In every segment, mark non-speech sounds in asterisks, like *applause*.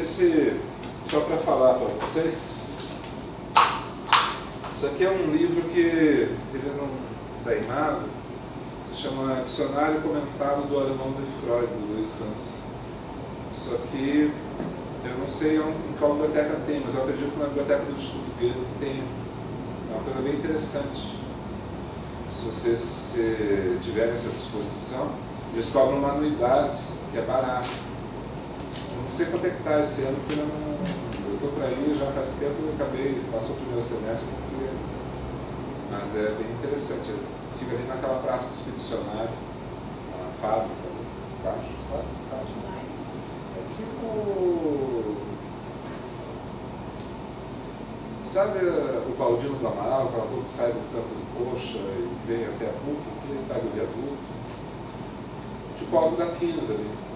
esse, só para falar para vocês, isso aqui é um livro que ele não está errado, se chama Dicionário Comentado do Alemão de Freud, do Luiz Hans. Isso aqui, eu não sei em qual biblioteca tem, mas eu acredito que na biblioteca do Instituto Goethe tem. É uma coisa bem interessante. Se vocês tiverem essa disposição, eles cobram uma anuidade, que é barata. Eu não sei quanto é que está esse ano, porque eu não. Eu estou para ir, já faz tempo eu acabei, passou o primeiro semestre, mas é bem interessante. Fica ali naquela praça do expedicionário, na fábrica, embaixo, sabe? É tipo. Sabe o Baldino do Amaral, aquela rua que sai do campo de coxa e vem até a PUC, que pega o viaduto? Tipo alto da 15 ali.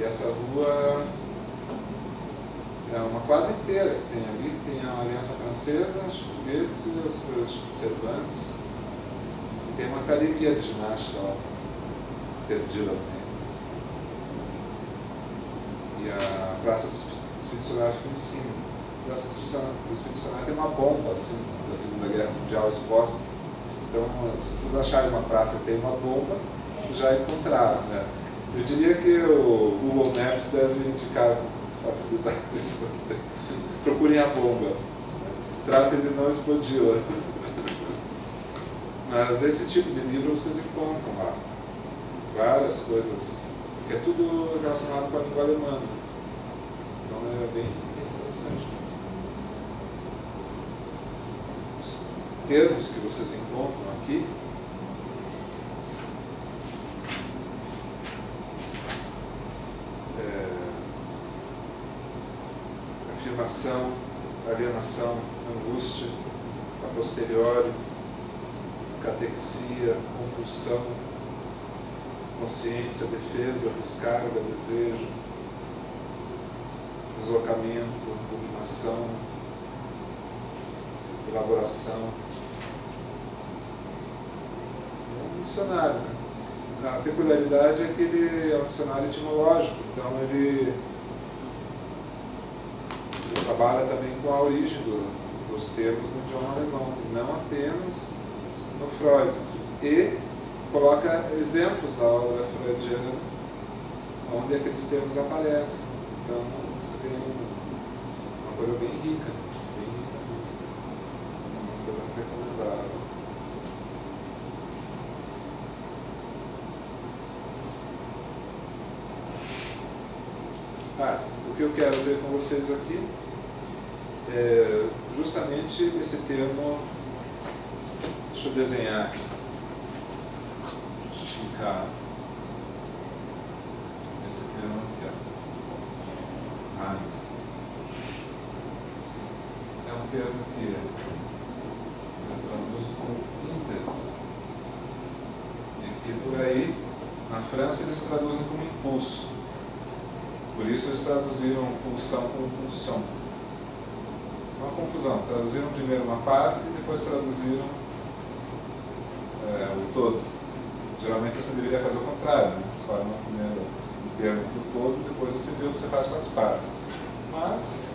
E essa rua é uma quadra inteira que tem ali, tem a Aliança Francesa, os portugueses e os, os Cervantes. E tem uma academia de ginástica lá, perdida no E a Praça dos Expedicionários fica em cima. A Praça dos Expedicionários tem uma bomba assim, da Segunda Guerra Mundial exposta. Então, se vocês acharem uma praça que tem uma bomba, já encontraram. Né? Eu diria que o Google Maps deve indicar facilidade isso. Procurem a bomba. Tratem de não explodi-la. Mas esse tipo de livro vocês encontram lá. Várias coisas, é tudo relacionado com a língua alemã. Então é bem interessante. Os termos que vocês encontram aqui alienação, angústia, a posteriori, catexia, compulsão, consciência, defesa, descarga, desejo, deslocamento, dominação, elaboração. É um dicionário. Né? A peculiaridade é que ele é um dicionário etimológico, então ele trabalha também com a origem do, dos termos no idioma alemão, não apenas no Freud. E coloca exemplos da obra freudiana onde aqueles termos aparecem. Então, você tem uma coisa bem rica, bem rica, uma coisa recomendável. Ah, o que eu quero ver com vocês aqui é justamente esse termo. Deixa eu desenhar aqui. Justificar esse termo aqui. Ó. É um termo que eu traduzo como ímpeto. E que por aí, na França, eles traduzem como impulso. Por isso eles traduziram pulsão como pulsão confusão. Traduziram primeiro uma parte e depois traduziram é, o todo. Geralmente você deveria fazer o contrário, né? você fala primeiro o termo para o todo, depois você vê o que você faz com as partes. Mas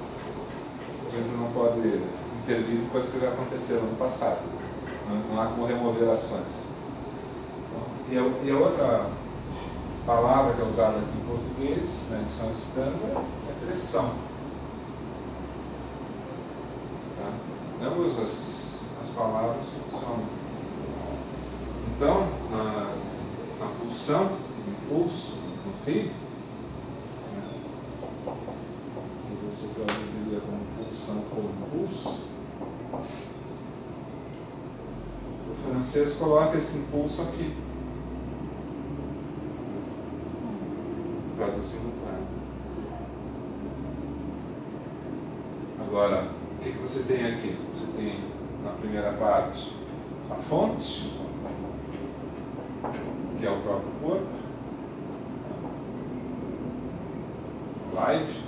a gente não pode intervir em coisas que já aconteceram no passado. Não, não há como remover ações. Então, e, a, e a outra palavra que é usada aqui em português, na edição standard, é pressão. As, as palavras funcionam. Então, na, na pulsão, no impulso, no fio, né, você traduziria como pulsão ou impulso, o francês coloca esse impulso aqui. Traduzindo claro. Agora, que, que você tem aqui? Você tem na primeira parte a fonte, que é o próprio corpo, live,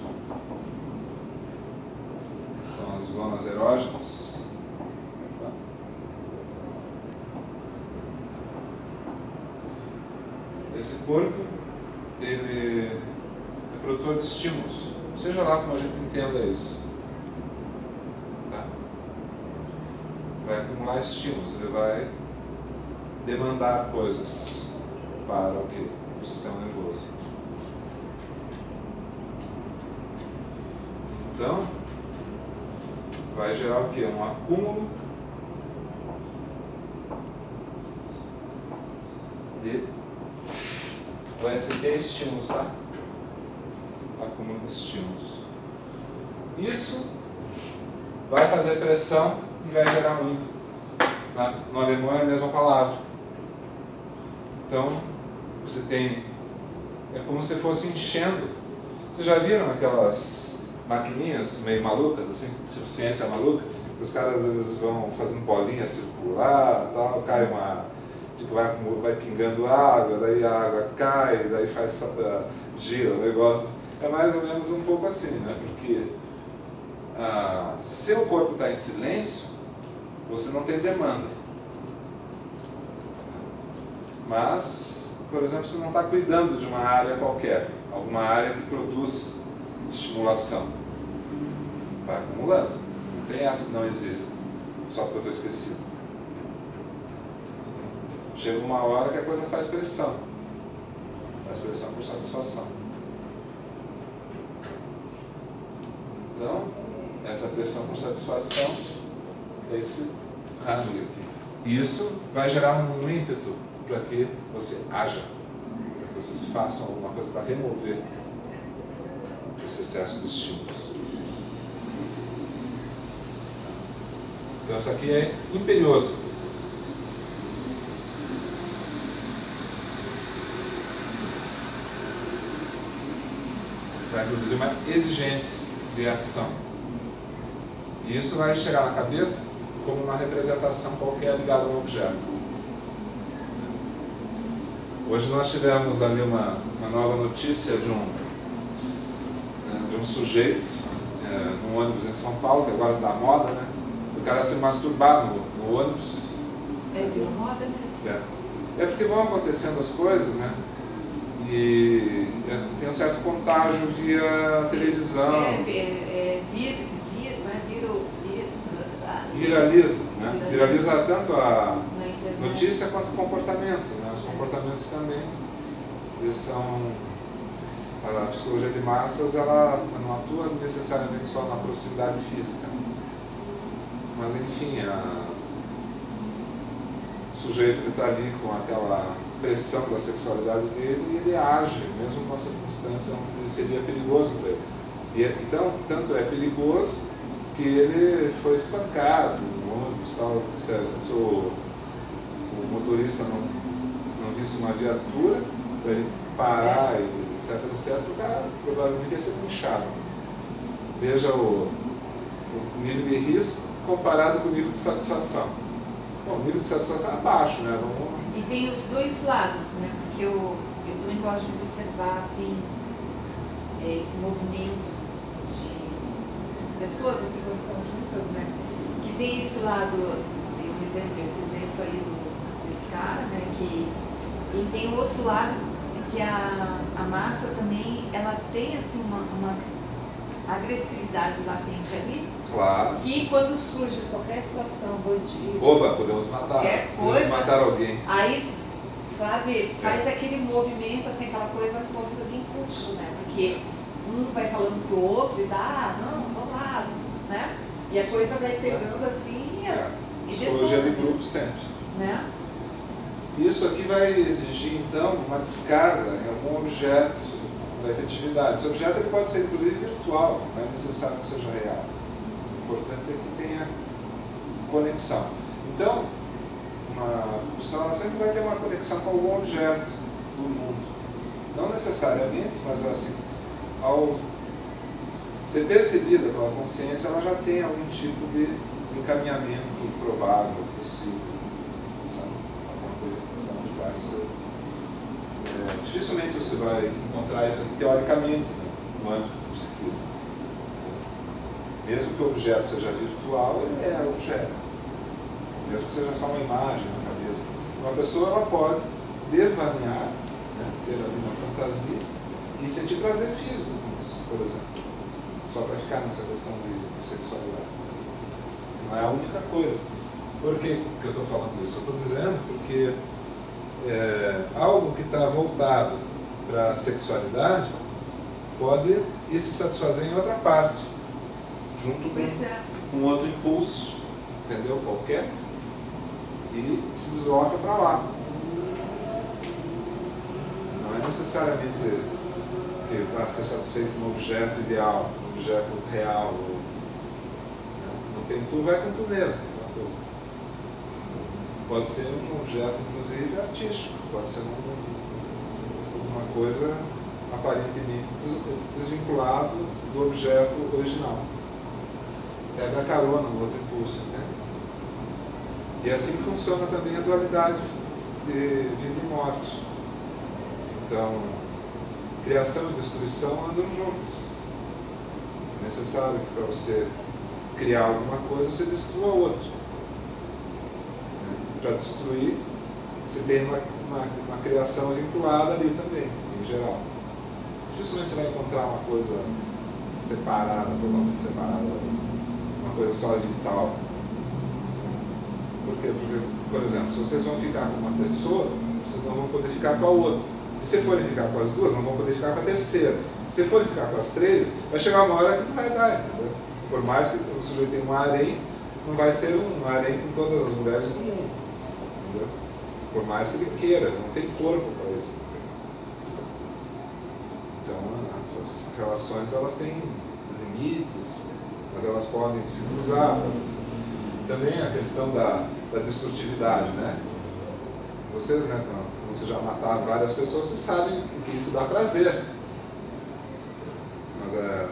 são as zonas erógenas. Esse corpo, ele produtor de estímulos. Seja lá como a gente entenda isso. Tá? Vai acumular estímulos, ele vai demandar coisas para o que? O sistema nervoso. Então, vai gerar o? Um acúmulo de OST estímulos, tá? Acúmulo de estímulos. Isso vai fazer pressão e vai gerar ímpeto. No alemão é a mesma palavra. Então, você tem. É como se fosse enchendo. Vocês já viram aquelas maquininhas meio malucas, assim, tipo ciência maluca? Os caras às vezes vão fazendo bolinha circular, tal, cai uma. Tipo, vai, vai pingando água, daí a água cai, daí faz gira o negócio. É mais ou menos um pouco assim, né? Porque uh, se o corpo está em silêncio, você não tem demanda. Mas, por exemplo, você não está cuidando de uma área qualquer, alguma área que produz estimulação. Vai acumulando. Não tem essa que não existe, só porque eu estou esquecido. Chega uma hora que a coisa faz pressão. Faz pressão por satisfação. Então, essa pressão por satisfação esse rasgo aqui. Isso vai gerar um ímpeto para que você haja, para que vocês façam alguma coisa para remover esse excesso de estímulos. Então, isso aqui é imperioso. Vai produzir uma exigência de ação. E isso vai chegar na cabeça como uma representação qualquer ligada a um objeto. Hoje nós tivemos ali uma, uma nova notícia de um, né, de um sujeito é, num ônibus em São Paulo, que agora está moda, né? O cara se masturbar no, no ônibus. É, virou moda mesmo. É. é porque vão acontecendo as coisas, né? E é, tem um certo contágio via televisão. É, é, é vir, não é? Viro, vir, Viraliza, né? Viraliza tanto a notícia quanto comportamentos. Né? Os comportamentos também eles são a psicologia de massas ela não atua necessariamente só na proximidade física, mas enfim a, o sujeito está ali com aquela pressão da sexualidade dele e ele age, mesmo numa circunstância onde seria perigoso para ele. E, então, tanto é perigoso que ele foi espancado no ônibus, tal, se, o o motorista não, não visse uma viatura para ele parar, e etc, etc, o cara provavelmente ia ser inchado. Veja o, o nível de risco comparado com o nível de satisfação. Bom, o nível de satisfação é baixo, né? Vamos... E tem os dois lados, né? Porque eu, eu também gosto de observar assim, é, esse movimento pessoas assim, quando estão juntas, né? Que tem esse lado, um exemplo, esse exemplo aí do desse cara, né? Que, e tem o outro lado que a, a massa também ela tem assim uma, uma agressividade latente ali. Claro. Que quando surge qualquer situação, bandido. Opa, podemos matar. Qualquer coisa. Podemos matar alguém. Aí, sabe, faz é. aquele movimento, assim, aquela coisa, força de impulso, né? Porque um vai falando pro outro e dá, ah, não, lá, né? E a coisa vai pegando assim é. Psicologia de grupo sempre. Né? Isso aqui vai exigir, então, uma descarga em algum objeto da efetividade. Esse objeto ele pode ser, inclusive, virtual, não é necessário que seja real. O importante é que tenha conexão. Então, uma pulsão sempre vai ter uma conexão com algum objeto do mundo. Não necessariamente, mas assim, ao ser percebida pela consciência, ela já tem algum tipo de encaminhamento provável, possível. É, dificilmente você vai encontrar isso teoricamente né, no âmbito do psiquismo. Mesmo que o objeto seja virtual, ele é objeto. Mesmo que seja só uma imagem na cabeça. Uma pessoa ela pode devanear, né, ter ali uma fantasia e sentir prazer físico juntos, por exemplo. Só para ficar nessa questão de, de, sexualidade. Não é a única coisa. Por que, que eu estou falando isso? Eu estou dizendo porque é, algo que está voltado para a sexualidade pode ir se satisfazer em outra parte, junto com um outro impulso, entendeu? Qualquer, e se desloca para lá. Não é necessariamente que para ser satisfeito no objeto ideal, objeto real. Ou, né? Não tem tu, vai com tu mesmo. Pode ser um objeto, inclusive, artístico, pode ser um, uma coisa aparentemente desvinculado do objeto original. Pega a carona no outro impulso, entende? E assim funciona também a dualidade de vida e morte. Então, criação e destruição andam juntas. Necessário que para você criar alguma coisa, você destrua outra. Né? Para destruir, você tem uma, uma, uma criação vinculada ali também, em geral dificilmente você vai encontrar uma coisa separada, totalmente separada, uma coisa só vital. Por quê? Porque, por exemplo, se vocês vão ficar com uma pessoa, vocês não vão poder ficar com a outra. E se forem ficar com as duas, não vão poder ficar com a terceira. Se forem ficar com as três, vai chegar uma hora que não vai dar, entendeu? Por mais que o sujeito tenha um harém, não vai ser um harém com todas as mulheres do mundo. Entendeu? Por mais que ele queira, não tem corpo para isso. Então, essas relações elas têm limites, mas elas podem se cruzar. Também a questão da, da destrutividade, né? Vocês, né, você já mataram várias pessoas, vocês sabem que isso dá prazer. Mas é.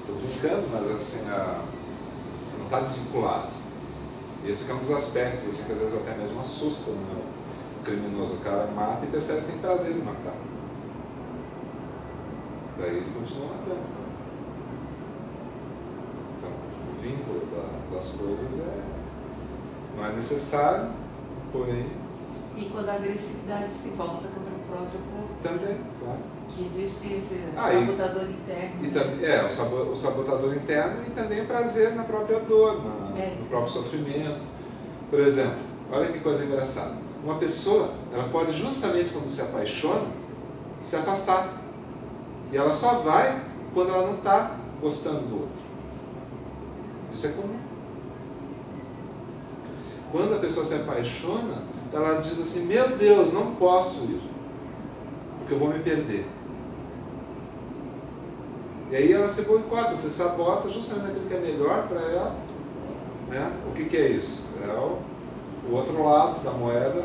Estou brincando, mas assim, a, não está desvinculado. Esse é um dos aspectos assim, que às vezes até mesmo assusta né, o criminoso. O cara mata e percebe que tem prazer em matar. Daí ele continua matando. Então, o vínculo da, das coisas é, não é necessário, porém. E quando a agressividade se volta contra o próprio corpo. Também, claro. Que existe esse ah, sabotador e, interno. E, é, o, sabo, o, sabotador interno e também o prazer na própria dor, na, é. no próprio sofrimento. Por exemplo, olha que coisa engraçada. Uma pessoa, ela pode justamente quando se apaixona, se afastar. E ela só vai quando ela não está gostando do outro. Isso é comum. Quando a pessoa se apaixona, ela diz assim: Meu Deus, não posso ir, porque eu vou me perder. E aí ela se boicota, se sabota justamente aquilo que é melhor para ela. Né? O que, que é isso? É o, o outro lado da moeda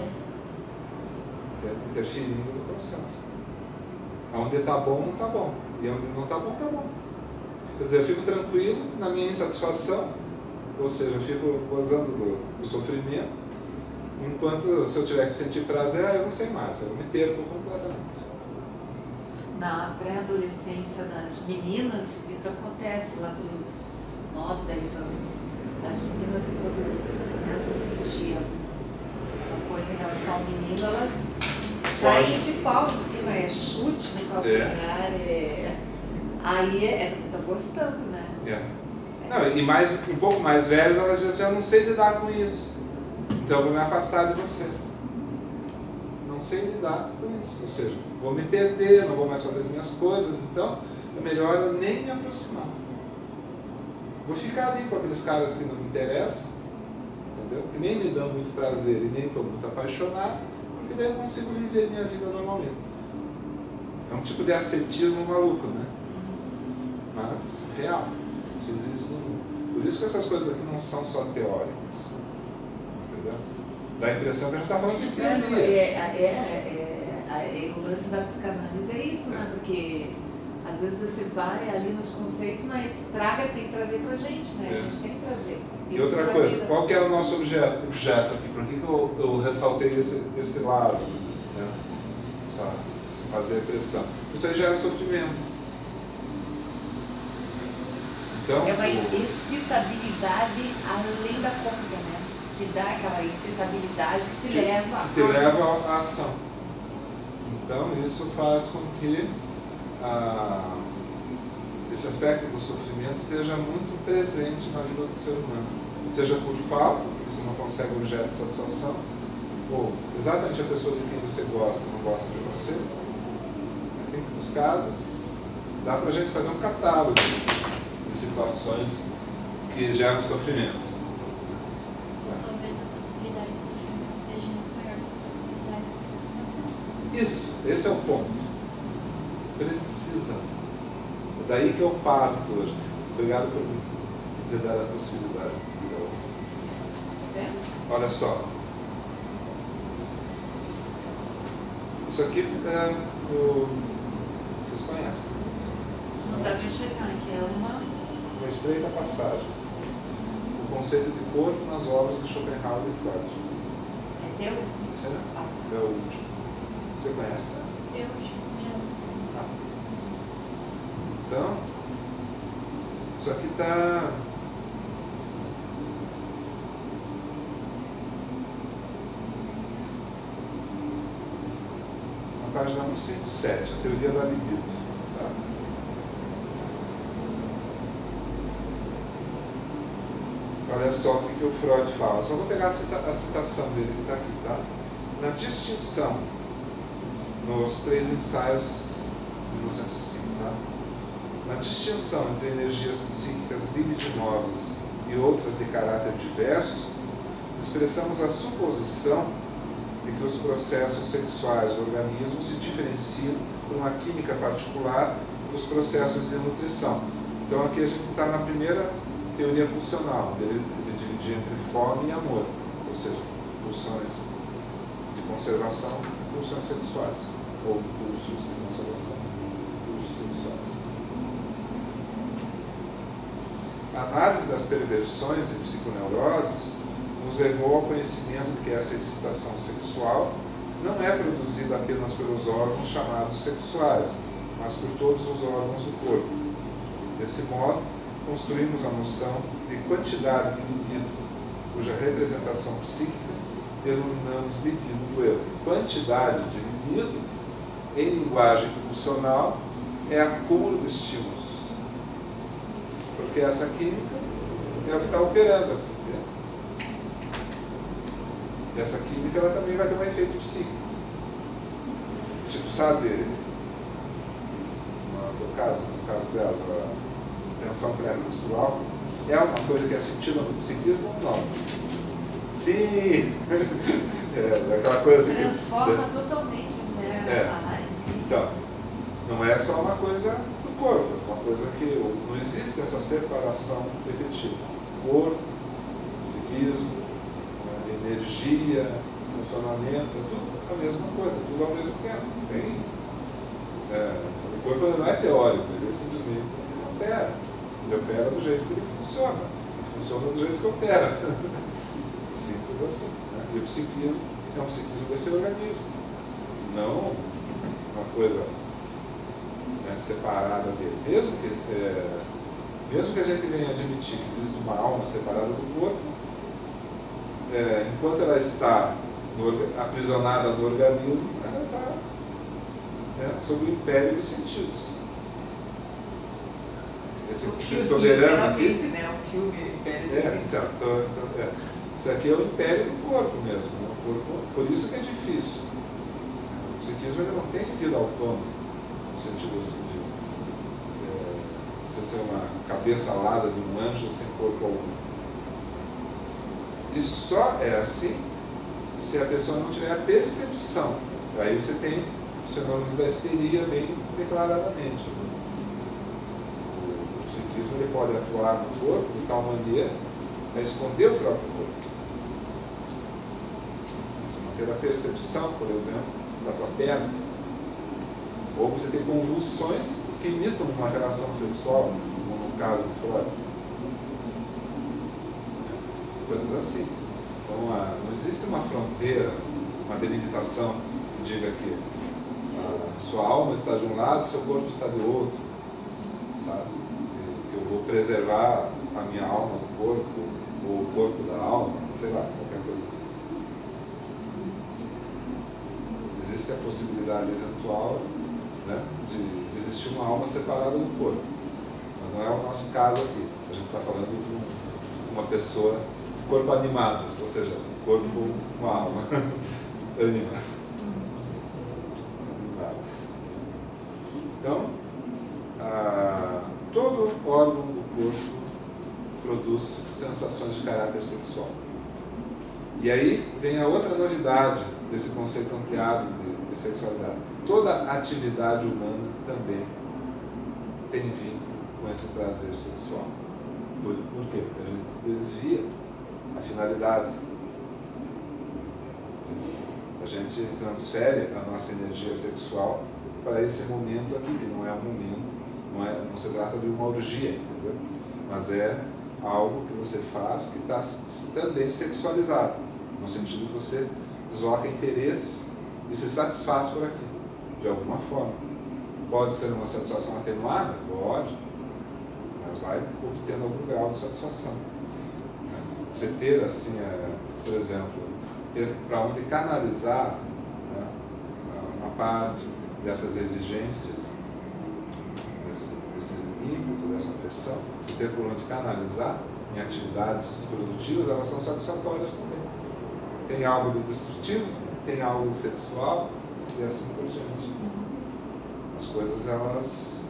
interferindo no processo. Onde está bom, não está bom. E onde não está bom, está bom. Quer dizer, eu fico tranquilo na minha insatisfação, ou seja, eu fico gozando do, do sofrimento, enquanto se eu tiver que sentir prazer, eu não sei mais, eu me perco completamente. Na pré-adolescência das meninas, isso acontece lá pelos 9, 10 anos. As meninas, quando começam a sentir uma coisa em relação ao menino, elas Sair de pau em cima, é chute no calcanhar, é. é... Aí é, é, tá gostando, né? É. Não, e mais, um pouco mais velhas, elas dizem assim, eu não sei lidar com isso. Então eu vou me afastar de você. Não sei lidar com isso. Ou seja, vou me perder, não vou mais fazer as minhas coisas, então é melhor eu nem me aproximar. Vou ficar ali com aqueles caras que não me interessam, entendeu? Que nem me dão muito prazer e nem estou muito apaixonado porque daí eu consigo viver minha vida normalmente. É um tipo de ascetismo maluco, né? Mas real. Isso existe no mundo. Por isso que essas coisas aqui não são só teóricas. Entendeu? Dá a impressão que a gente está falando de teoria. É, é, é, é, o lance da psicanálise é isso, né? Porque às vezes você vai ali nos conceitos, mas traga, tem que trazer para a gente, né? A gente tem que trazer. E outra coisa, qual que é o nosso objeto, objeto aqui? Por que, que eu, eu ressaltei esse, esse lado? Né? Essa, fazer a pressão. Isso aí gera sofrimento. Então, é uma excitabilidade além da conta, né? Que dá aquela excitabilidade que te que, leva que te leva à ação. Então isso faz com que a, esse aspecto do sofrimento esteja muito presente na vida do ser humano. Seja por falta, porque você não consegue objeto de satisfação, ou exatamente a pessoa de quem você gosta não gosta de você. Tem os casos, dá para a gente fazer um catálogo de situações que geram sofrimento. Ou talvez a possibilidade de sofrimento seja muito maior que a possibilidade de satisfação. Isso, esse é o ponto. Precisa. É daí que eu paro hoje. Obrigado por me dar a possibilidade. Tá? Olha só. Isso aqui é o. Vocês conhecem. Não dá para enxergar, que é uma. Uma estreita passagem. O conceito de corpo nas obras de Schopenhauer e Freud. É teu esse? Esse é, Ah, é o último. Você conhece? Eu já não sei. Então, isso aqui está. Na página 157, a teoria da libido. Tá? Olha só o que, que o Freud fala. Só vou pegar a, cita- a citação dele que está aqui, tá? Na distinção nos três ensaios de 1905, tá? Na distinção entre energias psíquicas libidinosas e outras de caráter diverso, expressamos a suposição de que os processos sexuais do organismo se diferenciam por uma química particular dos processos de nutrição. Então aqui a gente está na primeira teoria pulsional, ele dividia entre fome e amor, ou seja, pulsões de conservação e pulsões sexuais, ou pulsos de conservação, pulsos sexuais. A análise das perversões e psiconeuroses nos levou ao conhecimento de que essa excitação sexual não é produzida apenas pelos órgãos chamados sexuais, mas por todos os órgãos do corpo. Desse modo, construímos a noção de quantidade de libido, cuja representação psíquica denominamos libido do eu. Quantidade de libido, em linguagem pulsional, é acúmulo de estímulos. Porque essa química é o que está operando aqui. entende? E essa química ela também vai ter um efeito psíquico. Tipo, sabe, no teu caso, no caso delas, a tensão pré-menstrual, é uma coisa que é sentida no psiquismo ou não? Sim! *laughs* é aquela coisa que. Transforma totalmente né, É. Então, não é só uma coisa do corpo, é uma coisa que não existe essa separação efetiva. Corpo, psiquismo, energia, funcionamento, é tudo a mesma coisa, tudo ao mesmo tempo. Tem, é, o corpo não é teórico, ele simplesmente ele opera. Ele opera do jeito que ele funciona. Ele funciona do jeito que opera. *laughs* Simples assim. Né? E o psiquismo é um psiquismo desse organismo. Não uma coisa né, separada dele. Mesmo que, é, mesmo que a gente venha admitir que existe uma alma separada do corpo, é, enquanto ela está no aprisionada no organismo, ela está né, sob o império dos sentidos. Esse, O esse soberano aqui. literalmente, né? O filme Império do É, então, então, então, é. Isso aqui é o império do corpo mesmo. Né? Corpo, por isso que é difícil. O psiquismo ele não tem vida autônoma, no sentido assim de é, ser uma cabeça alada de um anjo sem corpo algum. Isso só é assim se a pessoa não tiver a percepção. Aí você tem os fenômenos da histeria bem declaradamente. né? O psiquismo ele pode atuar no corpo de tal maneira a esconder o próprio corpo. Você não ter a percepção, por exemplo, da tua perna. Ou você tem convulsões que imitam uma relação sexual, como no caso do Freud. Coisas assim. Então, ah, não existe uma fronteira, uma delimitação que diga que a sua alma está de um lado, seu corpo está do outro, sabe? Eu vou preservar a minha alma do corpo, ou o corpo da alma, sei lá, qualquer coisa assim. Existe a possibilidade eventual né, de, de existir uma alma separada do corpo. não é o nosso caso aqui. A gente está falando de uma pessoa, corpo animado, ou seja, corpo com alma, *laughs* anima. Então, ah, todo órgão do corpo produz sensações de caráter sexual. E aí vem a outra novidade desse conceito ampliado de sexualidade. Toda atividade humana também tem vínculo com esse prazer sexual. Por, por quê? Porque a gente desvia a finalidade. A gente transfere a nossa energia sexual para esse momento aqui, que não é um momento, não, é, não se trata de uma orgia, entendeu? Mas é algo que você faz que está também sexualizado, no sentido que você desloca interesse e se satisfaz por aqui, de alguma forma. Pode ser uma satisfação atenuada? Pode, mas vai obtendo algum grau de satisfação. Né? Você ter, assim, é, por exemplo, ter para onde canalizar né, uma parte dessas exigências, desse, desse ímpeto, dessa pressão, você ter por onde canalizar em atividades produtivas, elas são satisfatórias também. Tem algo de destrutivo, tem algo de sexual e assim por diante. As coisas elas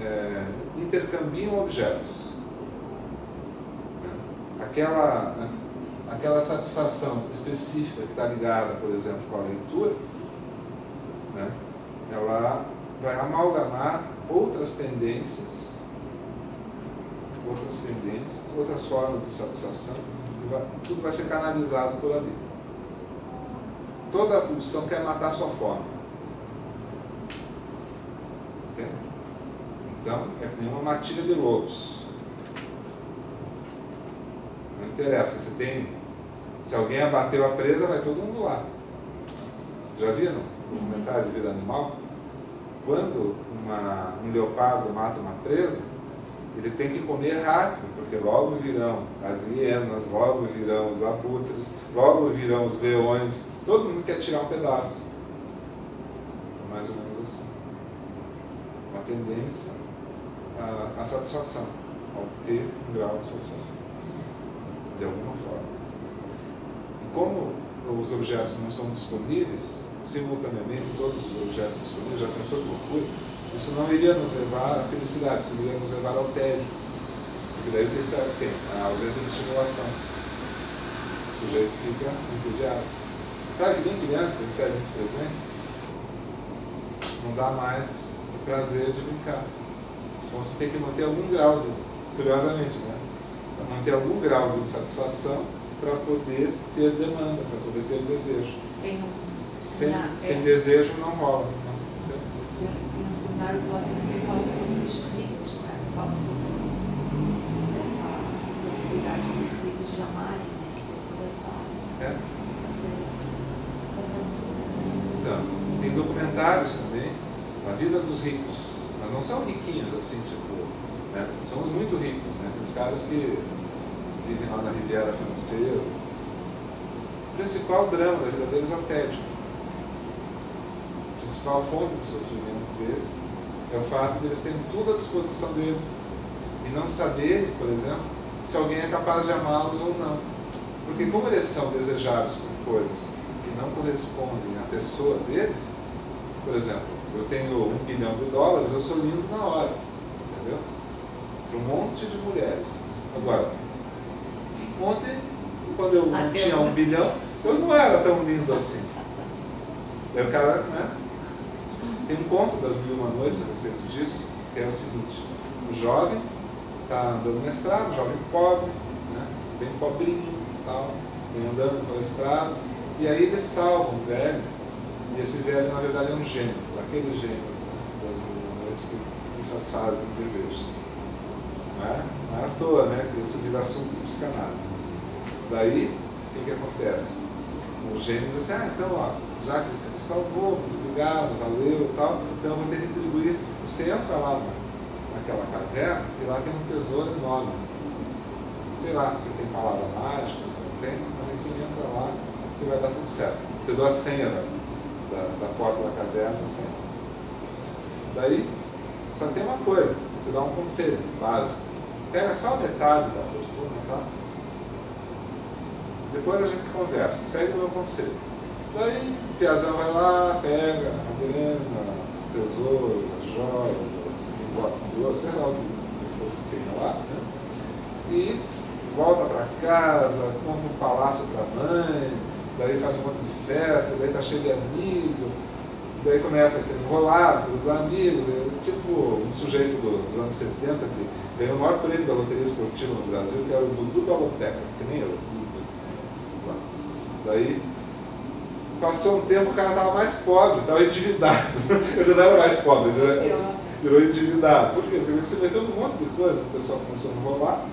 é, intercambiam objetos. Aquela, aquela satisfação específica que está ligada, por exemplo, com a leitura, né? ela vai amalgamar outras tendências, outras tendências, outras formas de satisfação, vai, tudo vai ser canalizado por ali. Toda pulsão quer matar sua fome. Entende? Então, é que nem uma matilha de lobos. Não interessa, se tem. Se alguém abateu a presa, vai todo mundo lá. Já viram? Documentário de vida animal? quando uma, um leopardo mata uma presa, ele tem que comer rápido, porque logo virão as hienas, logo virão os abutres, logo virão os leões, todo mundo quer tirar um pedaço. É mais ou menos assim. Uma tendência à, à satisfação, a obter um grau de satisfação, de alguma forma. E como os objetos não são disponíveis, simultaneamente todos os objetos disponíveis, já pensou que loucura? Isso não iria nos levar à felicidade, isso iria nos levar ao tédio. Porque daí o que que tem? A ausência de estimulação. O sujeito fica entediado. Sabe que nem criança que recebe muito presente? Não dá mais o prazer de brincar. Então você tem que manter algum grau de, curiosamente, né? Manter algum grau de satisfação para poder ter demanda, para poder ter desejo. Tem um sem, sem é. desejo não rola. No seminário do ele fala sobre os trigos, né? Fala sobre essa possibilidade dos trigos de amarem, né? Que tem toda essa. É. Então, tem documentários também, a vida dos ricos. Mas não são riquinhos assim, tipo. Né? São os muito ricos, né? Aqueles caras que vivem lá na Riviera Francesa. O principal drama da vida deles é o tédio principal fonte de sofrimento deles é o fato de eles terem tudo à disposição deles e não saberem, por exemplo, se alguém é capaz de amá-los ou não. Porque como eles são desejados por coisas que não correspondem à pessoa deles, por exemplo, eu tenho um bilhão de dólares, eu sou lindo na hora, entendeu? Para um monte de mulheres. Agora, ontem, quando eu não tinha um bilhão, eu não era tão lindo assim. Daí o cara, né? Tem um conto das Mil Uma Noites a respeito disso, que é o seguinte: o jovem está andando na estrada, jovem pobre, né, bem pobrinho, tal, vem andando pela estrada, e aí ele salva um velho, e esse velho na verdade é um gênio, daqueles gênios né, das Mil Uma Noites que, satisfazem desejos. Não é? não é à toa né, que isso vira assunto de psicanálise. Daí, o que, que acontece? O gênio diz assim: ah, então, ó, já que você me salvou, muito obrigado, valeu e tal, então eu vou ter que retribuir. Você entra lá naquela caverna e lá tem um tesouro enorme. Sei lá se tem palavra mágica, se não tem, mas enfim, entra lá que vai dar tudo certo. Te dou a senha da, da, da porta da caverna, a senha. Daí, Só tem uma coisa, vou te dar um conselho básico. Pega só metade da fortuna, tá? Depois a gente conversa, segue o meu conselho. Daí o Piazão vai lá, pega a grana, os tesouros, as joias, as lingotes de ouro, sei lá o que for que tenha lá, né? E volta para casa, compra um palácio para mãe, daí faz um monte de festa, daí tá cheio de amigo, daí começa a ser enrolado pelos amigos, é tipo um sujeito dos anos 70 que ganhou o maior prêmio da loteria esportiva no Brasil, que era o Dudu da Loteca, que nem eu. Daí passou um tempo, o cara estava mais pobre, estava endividado. *laughs* Ele não era mais pobre, ele era, virou endividado. Por quê? Porque você meteu um monte de coisa, o pessoal começou a enrolar,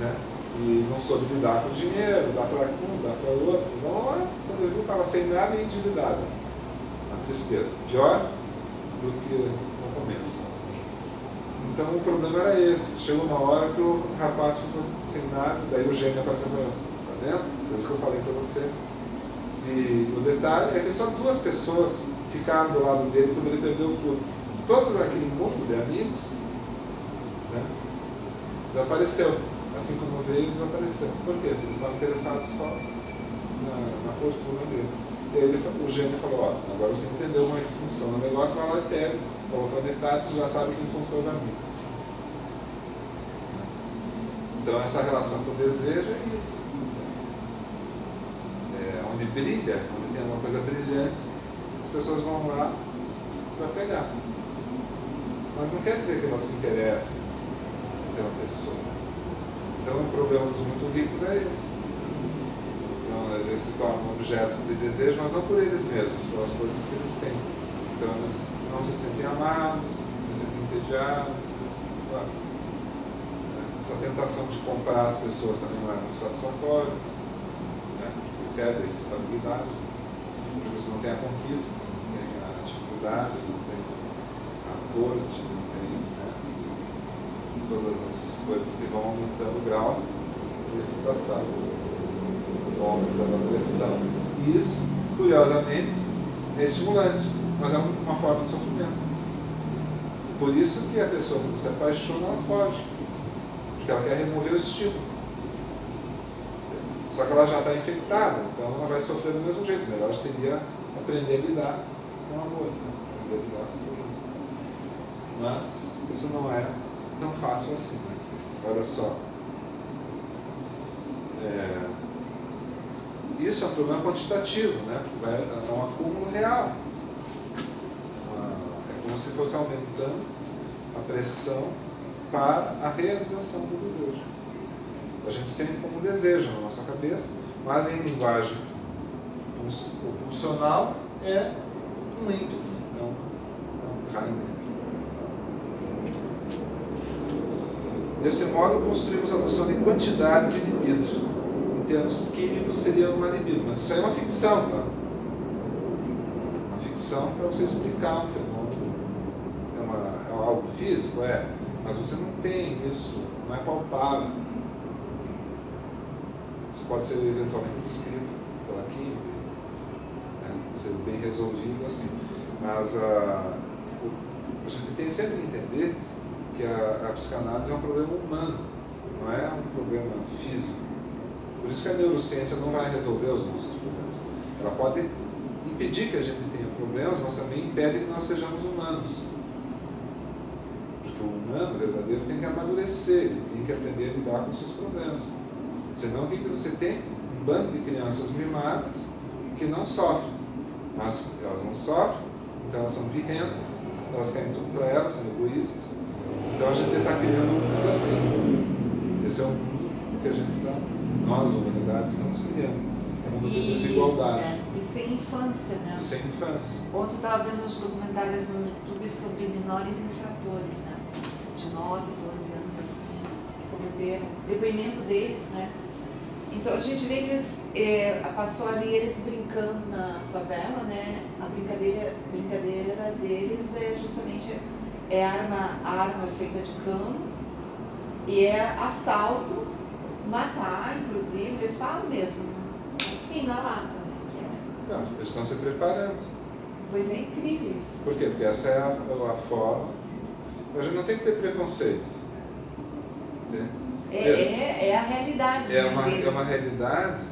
né? E não soube lidar com o dinheiro, dá para um, dá para outro. Então lá, quando ele viu, estava sem nada e endividado. A tristeza. Pior do que no começo. Então o problema era esse. Chegou uma hora que o rapaz ficou sem nada, daí o gênio apareceu para tá vendo? Por isso que eu falei para você. E o detalhe é que só duas pessoas ficaram do lado dele quando ele perdeu tudo. Todo aquele mundo de amigos né, desapareceu. Assim como veio, desapareceu. Por quê? Porque eles estavam interessados só na, na fortuna dele. Ele, o gênio falou, ó, agora você entendeu como é que funciona o negócio, vai lá e pega, a outra metade você já sabe quem são os seus amigos. Então essa relação com o desejo é isso. É, onde brilha, onde tem alguma coisa brilhante, as pessoas vão lá para pegar. Mas não quer dizer que elas se interessem pela pessoa. Então o problema dos muito ricos é esse. Então eles se tornam objetos de desejo, mas não por eles mesmos, pelas coisas que eles têm. Então eles não se sentem amados, se sentem entediados. Claro. Essa tentação de comprar as pessoas também não é muito satisfatória. Perde a estabilidade. Porque você não tem a conquista, não tem a dificuldade, não tem a corte, não tem né? todas as coisas que vão aumentando o grau de excitação, vão aumentando a pressão. E isso, curiosamente, é estimulante, mas é uma forma de sofrimento. Por isso que a pessoa, quando se apaixona, ela foge. Porque ela quer remover o estímulo. Só que ela já está infectada, então ela vai sofrer do mesmo jeito. Melhor seria aprender a lidar com o amor, né? aprender a lidar com o amor. Mas isso não é tão fácil assim. Né? Olha só. É... Isso é um problema quantitativo, né? Vai, é um acúmulo real. É como se fosse aumentando a pressão para a realização do desejo. A gente sente como um desejo na nossa cabeça, mas em linguagem pulsional é um ímpeto, é um, é um drang. Desse modo, construímos a noção de quantidade de libido. Em termos químicos, seria uma libido, mas isso aí é uma ficção, tá? Uma ficção para você explicar um fenômeno. É, uma, é algo físico? É. Mas você não tem isso, não é palpável. Pode ser eventualmente descrito pela química, né? ser bem resolvido assim. Mas a, a gente tem sempre que entender que a, a psicanálise é um problema humano, não é um problema físico. Por isso que a neurociência não vai resolver os nossos problemas. Ela pode impedir que a gente tenha problemas, mas também impede que nós sejamos humanos. Porque o humano verdadeiro tem que amadurecer, ele tem que aprender a lidar com os seus problemas. Senão, o que você tem? Um bando de crianças mimadas que não sofrem. Mas elas não sofrem, então elas são birrentas, elas querem tudo para elas, são egoístas. Então a gente está criando um mundo assim. Esse é o mundo que a gente está, nós, a humanidade, estamos criando. É um mundo de desigualdade. É, e sem infância, né? E sem infância. Ontem estava vendo uns documentários no YouTube sobre menores infratores, né? De 9, 12 anos assim, que cometeram. Depoimento deles, né? Então a gente vê que eles é, passou ali eles brincando na favela, né? A brincadeira, brincadeira deles é justamente é arma, arma feita de cano e é assalto, matar, inclusive, eles falam mesmo, assim na lata, né? Que é... Não, eles estão se preparando. Pois é incrível isso. Por quê? Porque essa é a, a forma A gente não tem que ter preconceito. Entende? É, é, é a realidade. É né, uma, é uma realidade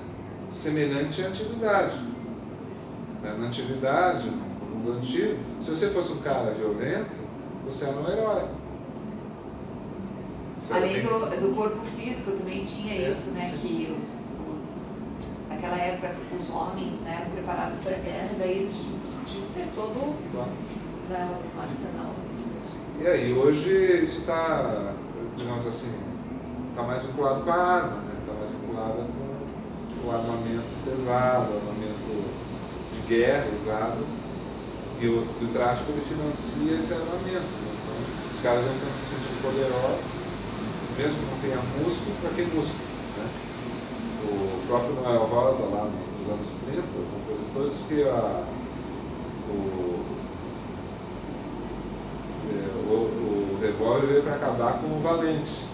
semelhante à antiguidade. Né? Na antiguidade, no mundo antigo, se você fosse um cara violento, você era um herói. Você Além bem- do, do corpo físico também tinha É, isso, né? sim. Que os, os- naquela época os homens né, eram preparados para a guerra, daí eles tinham que ter todo né, o arsenal. E aí, hoje isso está, digamos assim, está mais vinculado com a arma, né? Está mais vinculado com o armamento pesado, armamento de guerra usado. E o, o tráfico ele financia esse armamento. né? Então, os caras estão se sentindo poderosos, mesmo que não tenha músculo, para que músculo? Né? O próprio Noel Rosa, lá nos anos 30, o compositor, diz que a, o, é, o, o revólver veio para acabar com o valente.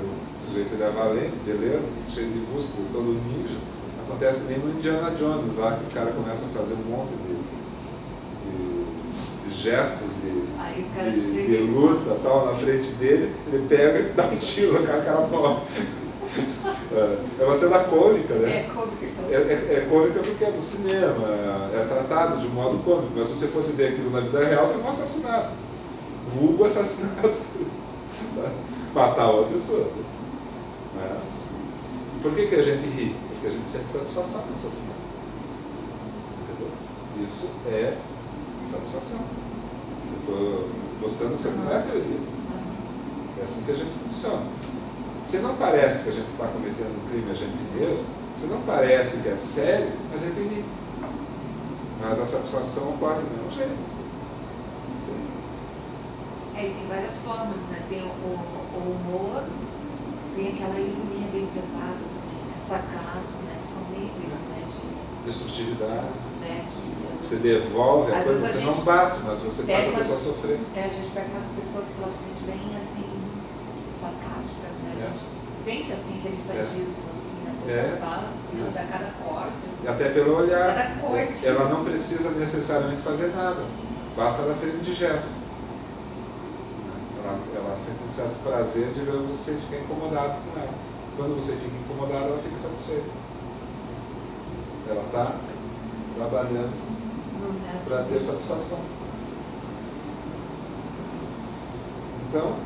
O sujeito ele é valente, beleza, cheio de músculo, todo ninja. Acontece que nem no Indiana Jones lá, que o cara começa a fazer um monte de, de- de gestos de, de, de luta tal na frente dele, ele pega e dá um tiro, o cara, o cara morre. É, é uma cena cômica, né? É cômico, então. É, é, é cômica porque é do cinema, é, é tratado de um modo cômico, mas se você fosse ver aquilo na vida real, seria um assassinato. Vulgo assassinato. *laughs* Matar uma pessoa. Mas. Por que, que a gente ri? Porque a gente sente satisfação no assassinato. Entendeu? Isso é satisfação. Eu estou mostrando que isso não é teoria. É assim que a gente funciona. Se não parece que a gente está cometendo um crime a gente mesmo, se não parece que é sério, a gente ri. Mas a satisfação ocorre do mesmo jeito. É, e tem várias formas, né? Tem o- o humor, tem aquela ironia bem pesada também, né? Sarcasmo, né? Que são níveis, né? De, Destrutividade. né? Que Você devolve a coisa, vezes a você não bate, mas você faz a pessoa umas- sofrer. É, a gente pega umas pessoas pela frente bem assim, sarcásticas, né? A É. gente sente assim aquele sadismo, assim, né? A pessoa É. fala assim, Isso. dá cada corte. assim. Até pelo olhar. Cada corte. Ela não precisa necessariamente fazer nada. Basta ela ser indigesta. Ela, ela sente um certo prazer de ver você ficar incomodado com ela. Quando você fica incomodado, ela fica satisfeita. Ela está trabalhando para ter satisfação. Então,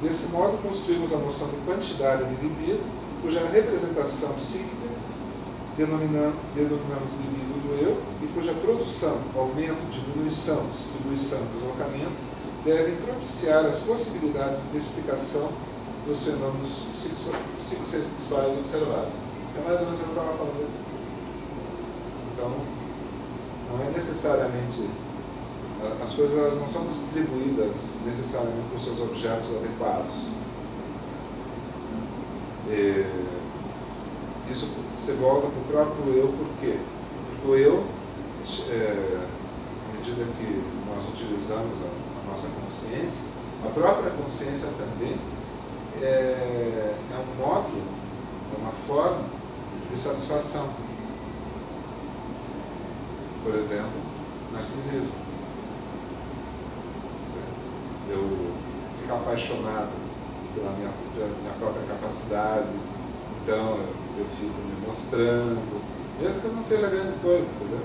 desse modo, construímos a noção de quantidade de libido, cuja representação psíquica denominam- denominamos libido do eu e cuja produção, aumento, diminuição, distribuição, deslocamento devem propiciar as possibilidades de explicação dos fenômenos psico- psicossexuais observados. É mais ou menos o que eu estava falando. Então, não é necessariamente as coisas elas não são distribuídas necessariamente por seus objetos adequados. É, isso você volta para o próprio eu, por quê? Porque o eu, é, à medida que nós utilizamos a nossa consciência, a própria consciência também é, é um modo, é uma forma de satisfação. Por exemplo, narcisismo. Eu ficar apaixonado pela minha, pela minha própria capacidade, então eu fico me mostrando, mesmo que não seja grande coisa, entendeu?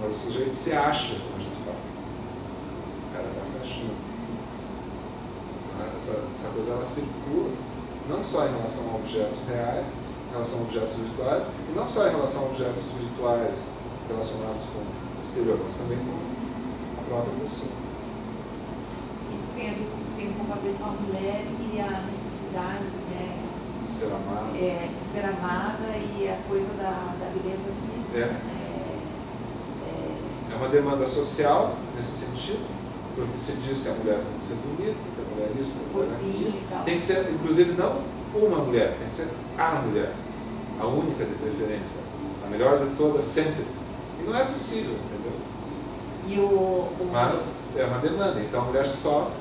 Mas o sujeito se acha, como a gente fala. O cara está se achando. Então, essa, essa coisa ela circula, não só em relação a objetos reais, em relação a objetos virtuais, e não só em relação a objetos virtuais relacionados com o exterior, mas também com a própria pessoa. Isso tem a ver com, tem um papel com a mulher e a necessidade, né? De ser amado. é, de ser amada e a coisa da, da beleza física. É. né? É, É uma demanda social nesse sentido, porque se diz que a mulher tem que ser bonita, a mulher é isso, que a mulher é Corpinho aquilo. e tal. Tem que ser, inclusive, não uma mulher, tem que ser a mulher, a única de preferência, a melhor de todas sempre. E não é possível, entendeu? e o, o, Mas é uma demanda, então a mulher sofre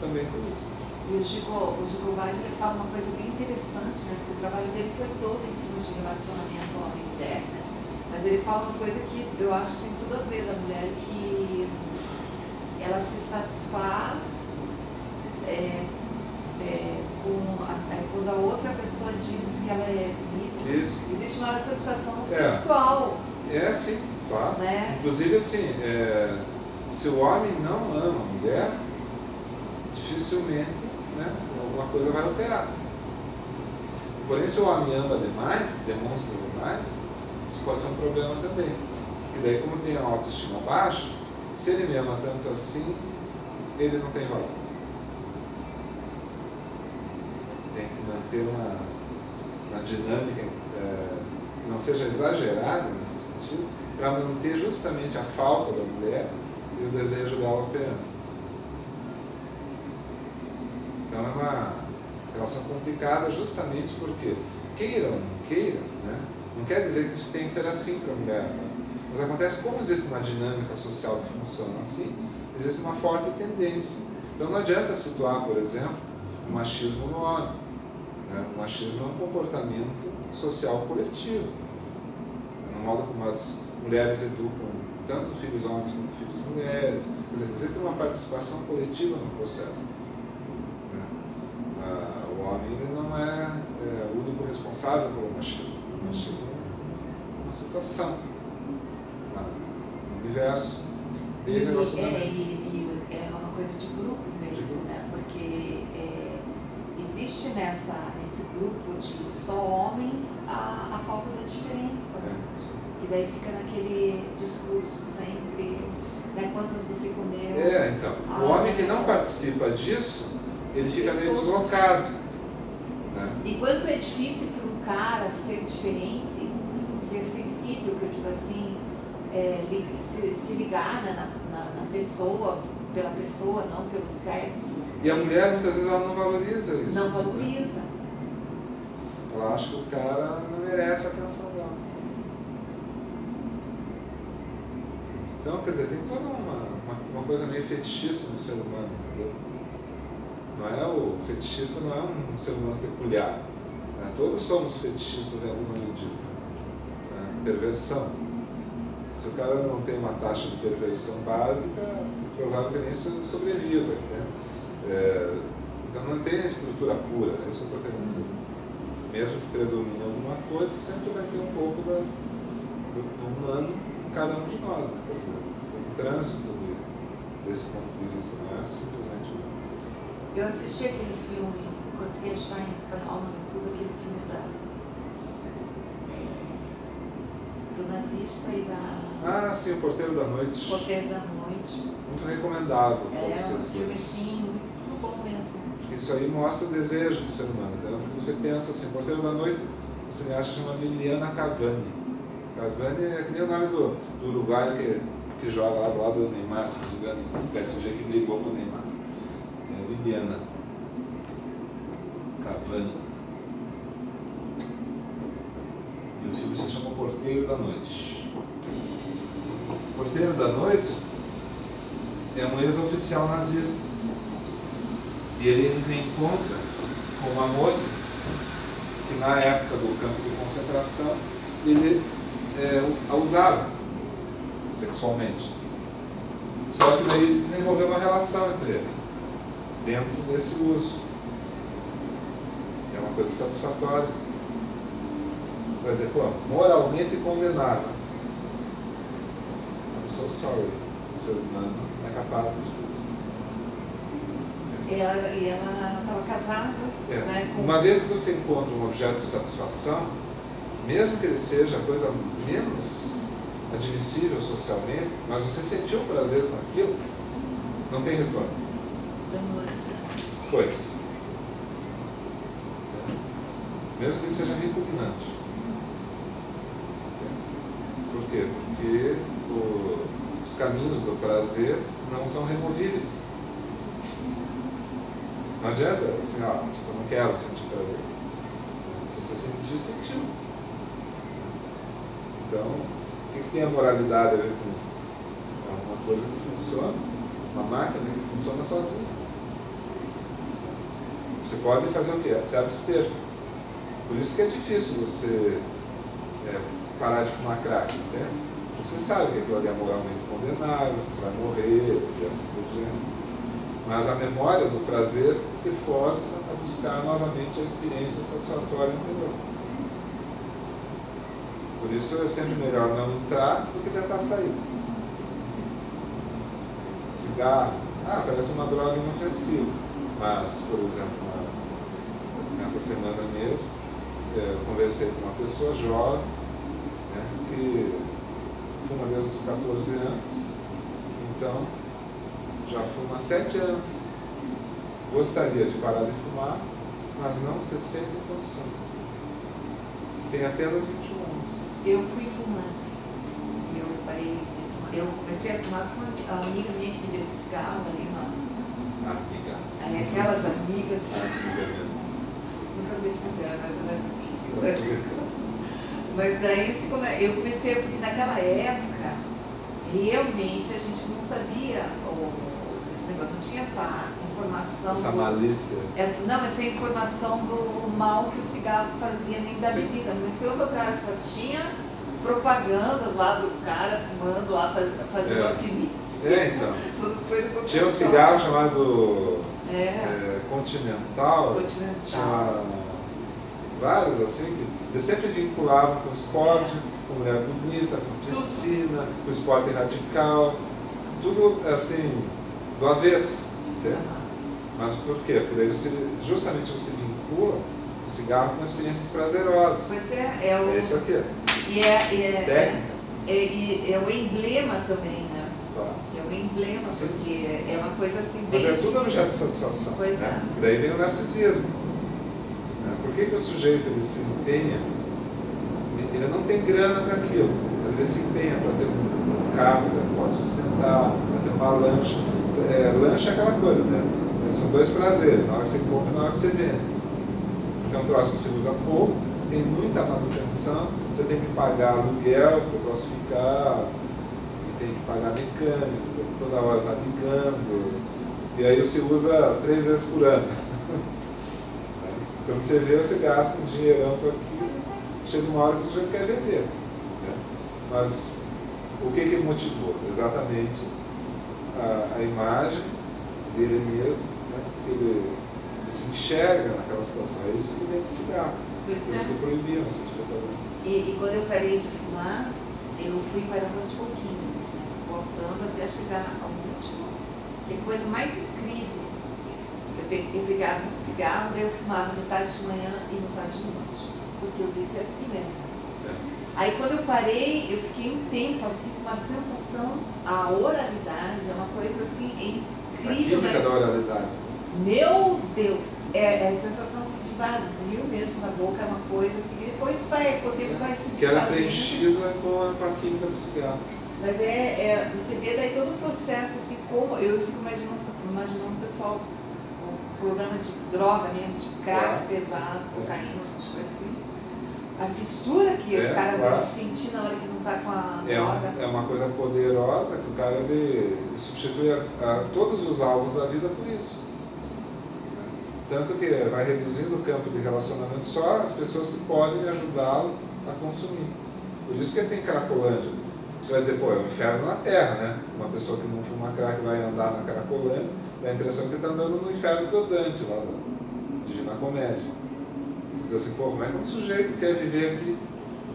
também por isso. e o Chico, o Chico Vaz, ele fala uma coisa bem interessante, né? Porque o trabalho dele foi todo em cima de relacionamento homem-mulher, né? Mas ele fala uma coisa que eu acho que tem tudo a ver da mulher, que ela se satisfaz é, é, com a, é, quando a outra pessoa diz que ela é livre. Isso. Existe uma satisfação É. sexual, É sim, claro. né? Inclusive assim, é, se o homem não ama a mulher, dificilmente né, alguma coisa vai operar. Porém, se o homem ama demais, demonstra demais, isso pode ser um problema também. Porque daí, como tem a autoestima baixa, se ele me ama tanto assim, ele não tem valor. Manter uma, uma dinâmica é, que não seja exagerada nesse sentido, para manter justamente a falta da mulher e o desejo dela operando. Então é uma relação complicada justamente porque, queira ou não queira, né, não quer dizer que isso tem que ser assim para a mulher. Né? Mas acontece como existe uma dinâmica social que funciona assim, existe uma forte tendência. Então não adianta situar, por exemplo, o machismo no homem. Né? O machismo é um comportamento social coletivo. No modo como as mulheres educam tanto filhos homens como filhos mulheres. Quer dizer, existe uma participação coletiva no processo. né? Ah, o homem ele não é, é o único responsável pelo machismo. O machismo é uma situação na- no universo E, de é, e- e é uma coisa de grupo mesmo, né? Porque é, existe nessa, nesse grupo de só homens a, a falta da diferença. né? E daí fica naquele discurso sempre, né? Quantas você comeu? É, então, o Ah, homem que não participa disso, ele fica meio deslocado. Né? E quanto é difícil para um cara ser diferente, ser sensível, que eu digo assim, é, se, se ligar né, na, na, na pessoa, pela pessoa, não pelo sexo, E a mulher, muitas vezes, ela não valoriza isso. não valoriza. Ela acha que o cara não merece a atenção dela. Então, quer dizer, tem toda uma, uma, uma coisa meio fetichista no ser humano, entendeu? Não é o fetichista não é um ser humano peculiar. né? Todos somos fetichistas em alguma medida. né? Perversão. Se o cara não tem uma taxa de perversão básica, provável que nem so- sobreviva. Entende? É, então não tem a estrutura pura, é isso que eu estou querendo dizer. Mesmo que predomine alguma coisa, sempre vai ter um pouco da, do, do humano em cada um de nós. Né? Quer dizer, tem trânsito de- desse ponto de vista, não é simplesmente Eu assisti aquele filme, consegui achar em espanhol no YouTube, aquele filme da, é, do nazista e da Ah, sim, o Porteiro da Noite. Poder da Noite. Muito recomendável É um filme assim, muito bom mesmo. Porque isso aí mostra o desejo do ser humano. Então, você pensa assim, Porteiro da Noite, a cineasta chama Liliana Cavani. Cavani é que nem o nome do, do uruguaio que, que joga lá do lado do Neymar, se não me engano, o PSG que brigou com o Neymar. É Liliana Cavani. E o filme se chama Porteiro da Noite. Porteiro da Noite é um ex-oficial nazista. E ele reencontra com uma moça que na época do campo de concentração ele é, a usava sexualmente. Só que daí se desenvolveu uma relação entre eles, dentro desse uso. É uma coisa satisfatória. Você vai dizer, pô, moralmente condenável. I'm so sorry. Ser humano é capaz de tudo. E ela estava casada, É. né? Com, Uma vez que você encontra um objeto de satisfação, mesmo que ele seja a coisa menos admissível socialmente, mas você sentiu prazer com aquilo, não tem retorno. moça. Pois. Mesmo que ele seja repugnante. Por quê? Porque o- os caminhos do prazer não são removíveis. Não adianta assim, ó, tipo, eu não quero sentir prazer. Se você sentir, sentiu. Então, o que, que tem a moralidade a ver com isso? É uma coisa que funciona, uma máquina que funciona sozinha. Você pode fazer o quê? Se abster. Por isso que é difícil você é, parar de fumar crack, entende? Você sabe que aquilo ali é moralmente condenável, que você vai morrer e assim por diante. Mas a memória do prazer te força a buscar novamente a experiência satisfatória anterior. Por isso é sempre melhor não entrar do que tentar sair. Cigarro, ah, parece uma droga inofensiva. Mas, por exemplo, nessa semana mesmo, eu conversei com uma pessoa jovem, né, que fuma desde os 14 anos, então já fuma há 7 anos. Gostaria de parar de fumar, mas não se sente em condições. Tem apenas 21 anos. Eu fui fumante. Eu parei de fumar. Eu comecei a fumar com uma amiga minha que me deu cigarro ali, uma. Amiga. Aí aquelas amigas. Amiga. Nunca me fizeram, mas né? *laughs* Mas daí eu comecei, porque naquela época, realmente a gente não sabia, ou, esse negócio, não tinha essa informação. Essa do, malícia. Essa, não, essa informação do mal que o cigarro fazia, nem da Sim. bebida. Muito pelo contrário, só tinha propagandas lá do cara fumando lá, faz, fazendo É. alquimista. É, então. *laughs* Todas coisas que Tinha um cigarro chamado É, é, Continental. Continental. Tinha vários assim, que eles sempre vinculavam com esporte, com mulher bonita, com piscina, com esporte radical, tudo assim, do avesso. entende? Mas por quê? Porque aí você, justamente você vincula o cigarro com experiências prazerosas. Pois é, é o. É isso aqui, E é, e é, técnica. é, e é o emblema também, né? Tá? É o emblema, Sim. porque é uma coisa assim Mas é tudo objeto de satisfação. Pois né? é. E daí vem o narcisismo. Que, que o sujeito ele se empenha? Ele não tem grana para aquilo, mas ele se empenha para ter um carro que possa sustentar, para ter uma lancha. É, é aquela coisa, né? São dois prazeres, na hora que você compra e na hora que você vende. Porque é um troço que você usa pouco, tem muita manutenção, você tem que pagar aluguel para o troço ficar, tem que pagar mecânico, toda hora estar ligando. E aí você usa três vezes por ano. Quando você vê, você gasta um dinheirão com aquilo, chega uma hora que você já quer vender. né? Mas o que, que motivou? Exatamente a, a imagem dele mesmo, né? que ele, ele se enxerga naquela situação. É isso que vem de cigarro. Por isso é. que proibiram essas propagandas. E, e quando eu parei de fumar, eu fui parando aos pouquinhos, assim, voltando até chegar ao último. Que coisa mais incrível. Eu, pe- eu pegava um cigarro, daí eu fumava metade de manhã e metade de noite. Porque o vício é assim mesmo. É. Aí quando eu parei, eu fiquei um tempo assim com uma sensação, a oralidade é uma coisa assim A incrível, química mas da oralidade. meu Deus, é, é a sensação assim, de vazio mesmo na boca, é uma coisa assim, que depois vai, o tempo vai se Que era é com a, com a química do cigarro. Mas é, é, você vê daí todo o processo, assim, como eu fico imaginando, imaginando o pessoal problema de droga mesmo, de crack pesado, cocaína, essas coisas assim. A fissura que É, o cara claro. deve sentir na hora que não tá com a É, droga. é uma coisa poderosa que o cara ele, ele substitui a, a todos os alvos da vida por isso. Tanto que vai reduzindo o campo de relacionamento só as pessoas que podem ajudá-lo a consumir. Por isso que tem Cracolândia. Você vai dizer, pô, é um inferno na Terra, né? Uma pessoa que não fuma crack vai andar na Cracolândia, dá a impressão que está andando no inferno do Dante, lá Divina Comédia. Você diz assim, pô, como é que um sujeito quer viver aqui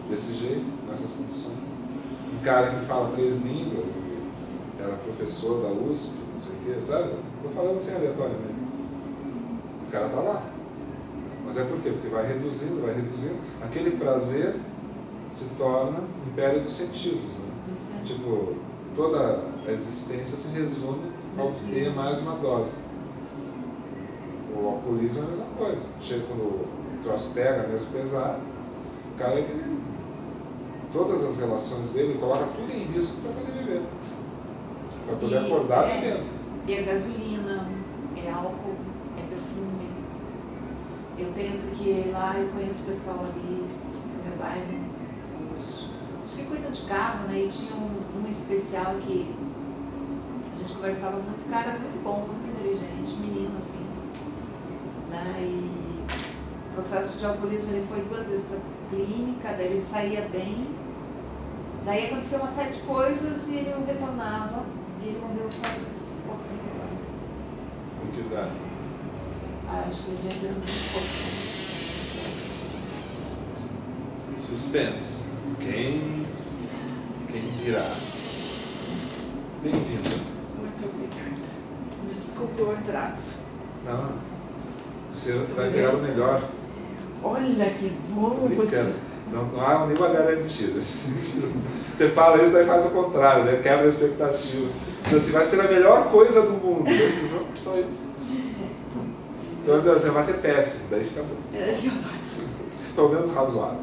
desse jeito, nessas condições? Um cara que fala três línguas e era professor da USP, não sei o quê, sabe? Estou falando assim aleatoriamente. O cara está lá. Mas é por quê? Porque vai reduzindo, vai reduzindo. Aquele prazer se torna império dos sentidos. Né? É. Tipo, toda a existência se resume obter mais uma dose. O alcoolismo é a mesma coisa. Chega quando o troço pega mesmo pesado, o cara, ele, todas as relações dele, ele coloca tudo em risco para poder viver. Para poder E- acordar é. vivendo. E é gasolina, é álcool, é perfume. Eu tenho porque lá eu conheço o pessoal ali no meu bairro, os, os que cuidam de carro, né? E tinha um, um especial que gente conversava muito, cara muito bom, muito inteligente, menino assim. Né? E o processo de alcoolismo ele foi duas vezes para clínica, daí ele saía bem. Daí aconteceu uma série de coisas e ele retornava e ele morreu faz tempo agora. Com que idade? Ah, Acho que ele já deu uns 20 e poucos. Suspense. Quem, quem dirá? Bem-vindo. Desculpe o atraso. Não, você vai ganhar o melhor. Olha que bom você. Não, não há nenhuma garantia. *laughs* Você fala isso, daí faz o contrário, né? quebra a expectativa. Então, assim, vai ser a melhor coisa do mundo. Esse jogo, só isso. Então, assim, vai ser péssimo, daí fica bom. É, Pelo menos razoável.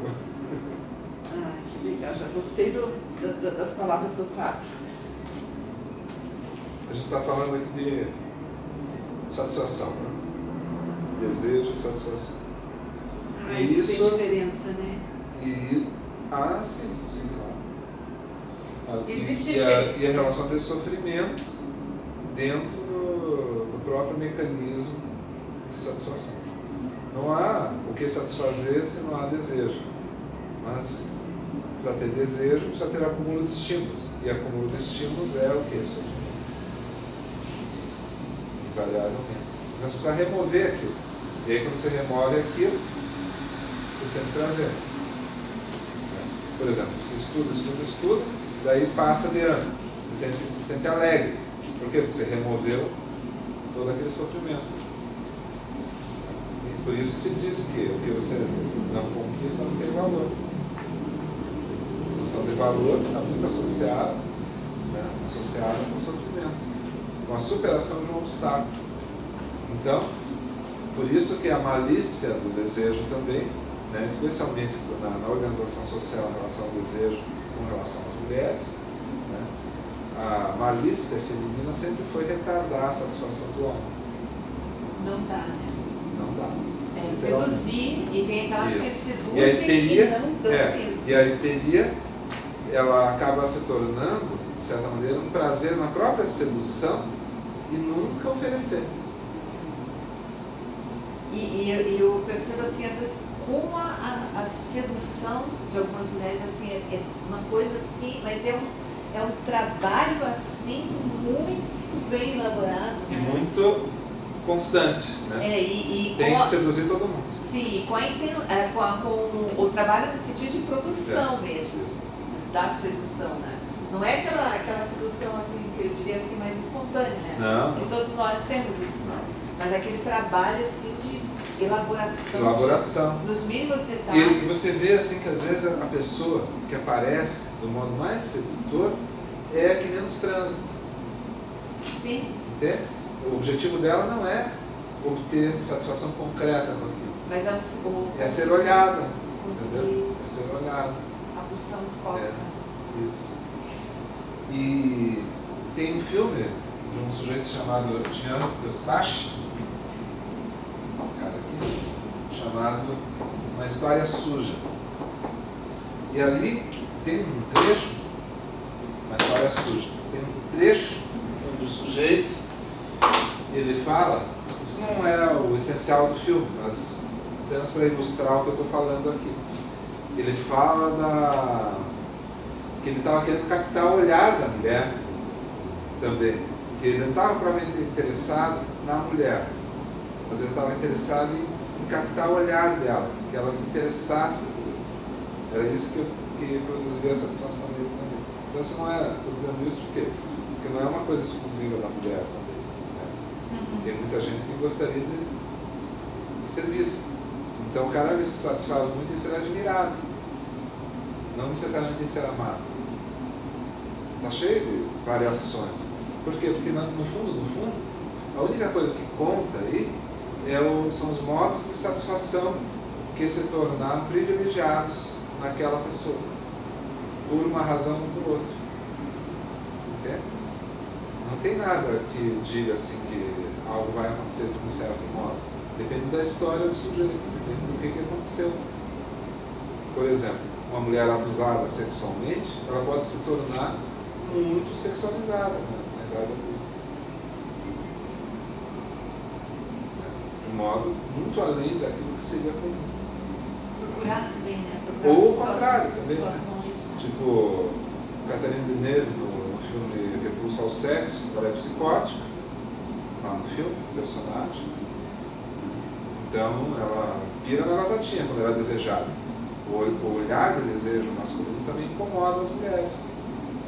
Ah, que legal. Já gostei do- da- da- das palavras do quadro. A gente está falando aqui de satisfação, né? Desejo e satisfação. Ah, E isso, isso- tem diferença, né? E. Ah, sim, sim, claro. Ah, e- Existe e, a, e a relação de sofrimento dentro do, do próprio mecanismo de satisfação. Não há o que satisfazer se não há desejo. Mas para ter desejo precisa ter acúmulo de estímulos. E acúmulo de estímulos é o que? Sofrimento. Então você precisa remover aquilo. E aí quando você remove aquilo, você sente prazer. Por exemplo, você estuda, estuda, estuda, daí passa de ano. Você sente, se sente alegre. Por quê? Porque você removeu todo aquele sofrimento. E por isso que se diz que o que você não conquista não tem valor. A noção de valor está muito associada, né, associada com o sofrimento, com a superação de um obstáculo. Então, por isso que a malícia do desejo também, né, especialmente na, na organização social em relação ao desejo com relação às mulheres, né, a malícia feminina sempre foi retardar a satisfação do homem. Não dá, né? Não dá. É, Literalmente. seduzir e tem aquelas que seduzem E a histeria, e não dão é, mesmo. e a histeria, ela acaba se tornando, de certa maneira, um prazer na própria sedução e nunca oferecer. E, e eu- eu percebo assim, às vezes, como a, a- sedução de algumas mulheres assim, é, é uma coisa assim, mas é um, é um trabalho assim muito bem elaborado. E Né? muito constante. Né? É, e, e Tem que a- seduzir todo mundo. Sim, com, a, é, com, a- com o trabalho no sentido de produção É. mesmo, da sedução, né? Não é aquela, aquela sedução assim, que eu diria assim, mais espontânea, né? Não. E todos nós temos isso, né? Mas aquele trabalho assim de elaboração. Elaboração. de- dos mínimos E detalhes. você vê assim que às vezes a pessoa que aparece do modo mais sedutor é a que menos transa. Sim, Entende? O objetivo dela não é obter satisfação concreta com aquilo. mas é o, o É ser olhada. Entendeu? É ser olhada. a pulsão escópica. É. Isso. E tem um filme de um sujeito chamado Jean Eustache, esse cara aqui, chamado Uma História Suja. E ali tem um trecho, uma história suja, tem um trecho onde o sujeito ele fala, isso não é o essencial do filme, mas apenas para ilustrar o que eu estou falando aqui. Ele fala da que ele estava querendo captar o olhar da mulher também. Que ele não estava propriamente interessado na mulher, mas ele estava interessado em, em captar o olhar dela, que ela se interessasse por ele. Era isso que, que produzia a satisfação dele também. Então isso não é, estou dizendo isso porque, porque não é uma coisa exclusiva da mulher também. né? Tem muita gente que gostaria de, de ser vista. Então o cara se satisfaz muito em ser admirado, não necessariamente ser amado. Está cheio de variações. Por quê? Porque no no fundo, no fundo, a única coisa que conta aí é o- são os modos de satisfação que se tornaram privilegiados naquela pessoa, por uma razão ou por outra. Entende? Não tem nada que diga assim que algo vai acontecer de um certo modo. Depende da história do sujeito, depende do que, que aconteceu. Por exemplo, uma mulher abusada sexualmente, ela pode se tornar muito sexualizada né, na idade adulta. De um modo muito além daquilo que seria comum. Procurar também, né? Procurar Ou o contrário também, né? Tipo, Catherine Deneuve no, no filme Repulsa ao Sexo, ela é psicótica, lá no filme, personagem. Então ela pira na batatinha quando ela é desejada. O, olhar de desejo masculino também incomoda as mulheres.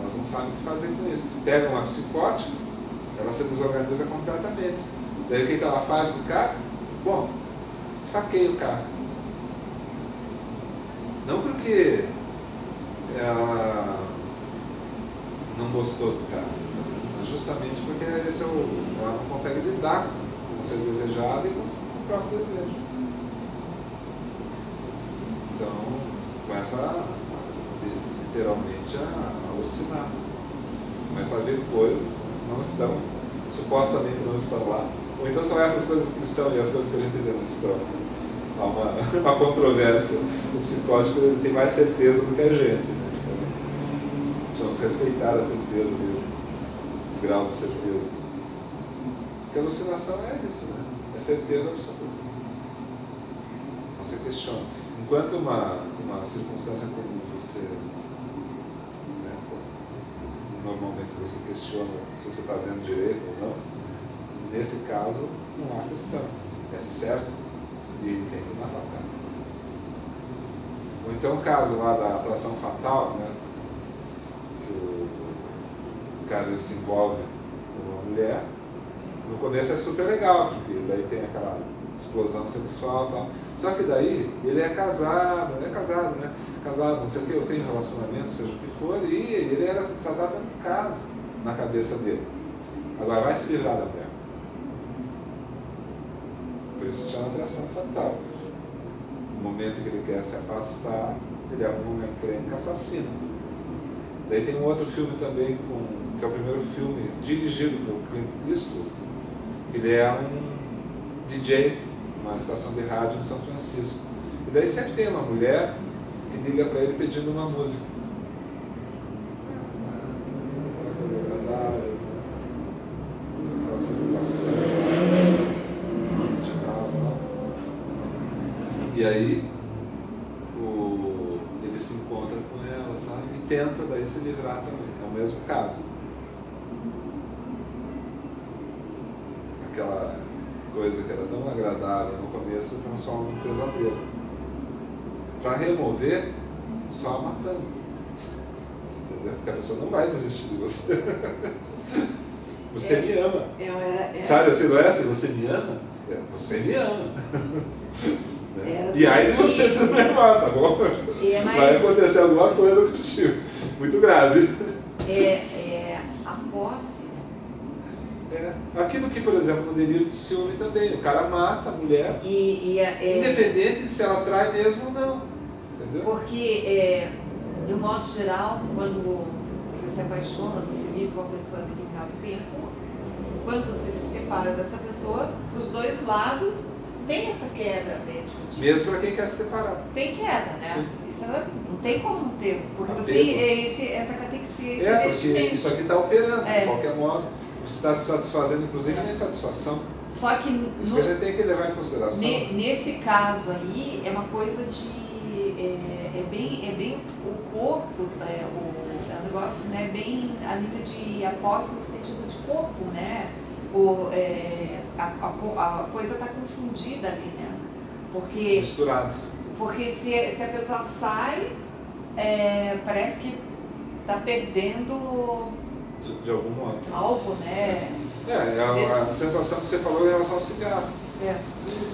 Elas não sabem o que fazer com isso. Pega uma psicótica, ela se desorganiza completamente. Daí o que, ela faz com o cara? Bom, esfaqueia o cara. Não porque ela não gostou do cara, mas justamente porque esse é o, ela não consegue lidar com o ser desejado e com o próprio desejo. Então, começa a, literalmente a, alucinar. Começa a ver coisas que não estão, supostamente não estão lá. Ou então são essas coisas que estão e as coisas que a gente vê não estão. Há uma, *laughs* uma controvérsia. O psicótico ele tem mais certeza do que a gente. Né? Então, precisamos respeitar a certeza dele, o grau de certeza. Porque alucinação é isso, né? É certeza absoluta. Se questiona. Enquanto uma, uma circunstância comum você. Né, normalmente você questiona se você está vendo direito ou não, nesse caso não há questão. É certo e tem que matar o cara. Ou então o caso lá da atração fatal, né? Que o, o cara se envolve com uma mulher. No começo é super legal, porque daí tem aquela explosão sexual e tal. Só que daí ele é casado, ele é casado, né? Casado, não sei o que, eu tenho relacionamento, seja o que for, e ele era, só estava em casa na cabeça dele. Agora vai se livrar da mulher. Por isso chama atração fatal. No momento que ele quer se afastar, ele arruma uma encrenca assassina. Daí tem um outro filme também, com, que é o primeiro filme dirigido por Clint Eastwood. Ele é um DJ numa estação de rádio em São Francisco. E daí sempre tem uma mulher que liga para ele pedindo uma música. Aquela circulação. E aí o, ele se encontra com ela tá? e tenta daí se livrar também. É o mesmo caso. Aquela coisa que era tão começo se transforma num pesadelo. Para remover, só matando. Entendeu? Porque a pessoa não vai desistir de você. *laughs* Você É, me ama. Eu era, era, Sabe assim, não é assim? Você me ama? É, você me ama. *laughs* Era E aí você se amar, tá bom? É mais- Vai acontecer alguma coisa contigo. Muito grave. É, é. É. Aquilo que, por exemplo, no delírio de ciúme também, o cara mata a mulher, E, e é, é- independente de se ela trai mesmo ou não. Entendeu? Porque, é, de um modo geral, quando você se apaixona, você vive com a pessoa determinado tempo, quando você se separa dessa pessoa, para os dois lados tem essa queda, né? Tipo, Mesmo para quem quer se separar. Tem queda, né? Sim. Isso é- não tem como não ter, porque Apego. você, é esse, essa catexia, esse É, porque isso aqui está operando, É. de qualquer modo. Você está se satisfazendo, inclusive, na insatisfação. Só que Isso no- que a gente tem que levar em consideração. Ne- nesse caso aí é uma coisa de é, é bem é bem o corpo é, o, é um negócio né bem a nível de a posse no sentido de corpo né o, é, a, a a coisa está confundida ali né porque Misturado. porque se, se a pessoa sai é, parece que está perdendo De, de algum modo. algo né É, é a, a sensação que você falou em relação ao cigarro. é.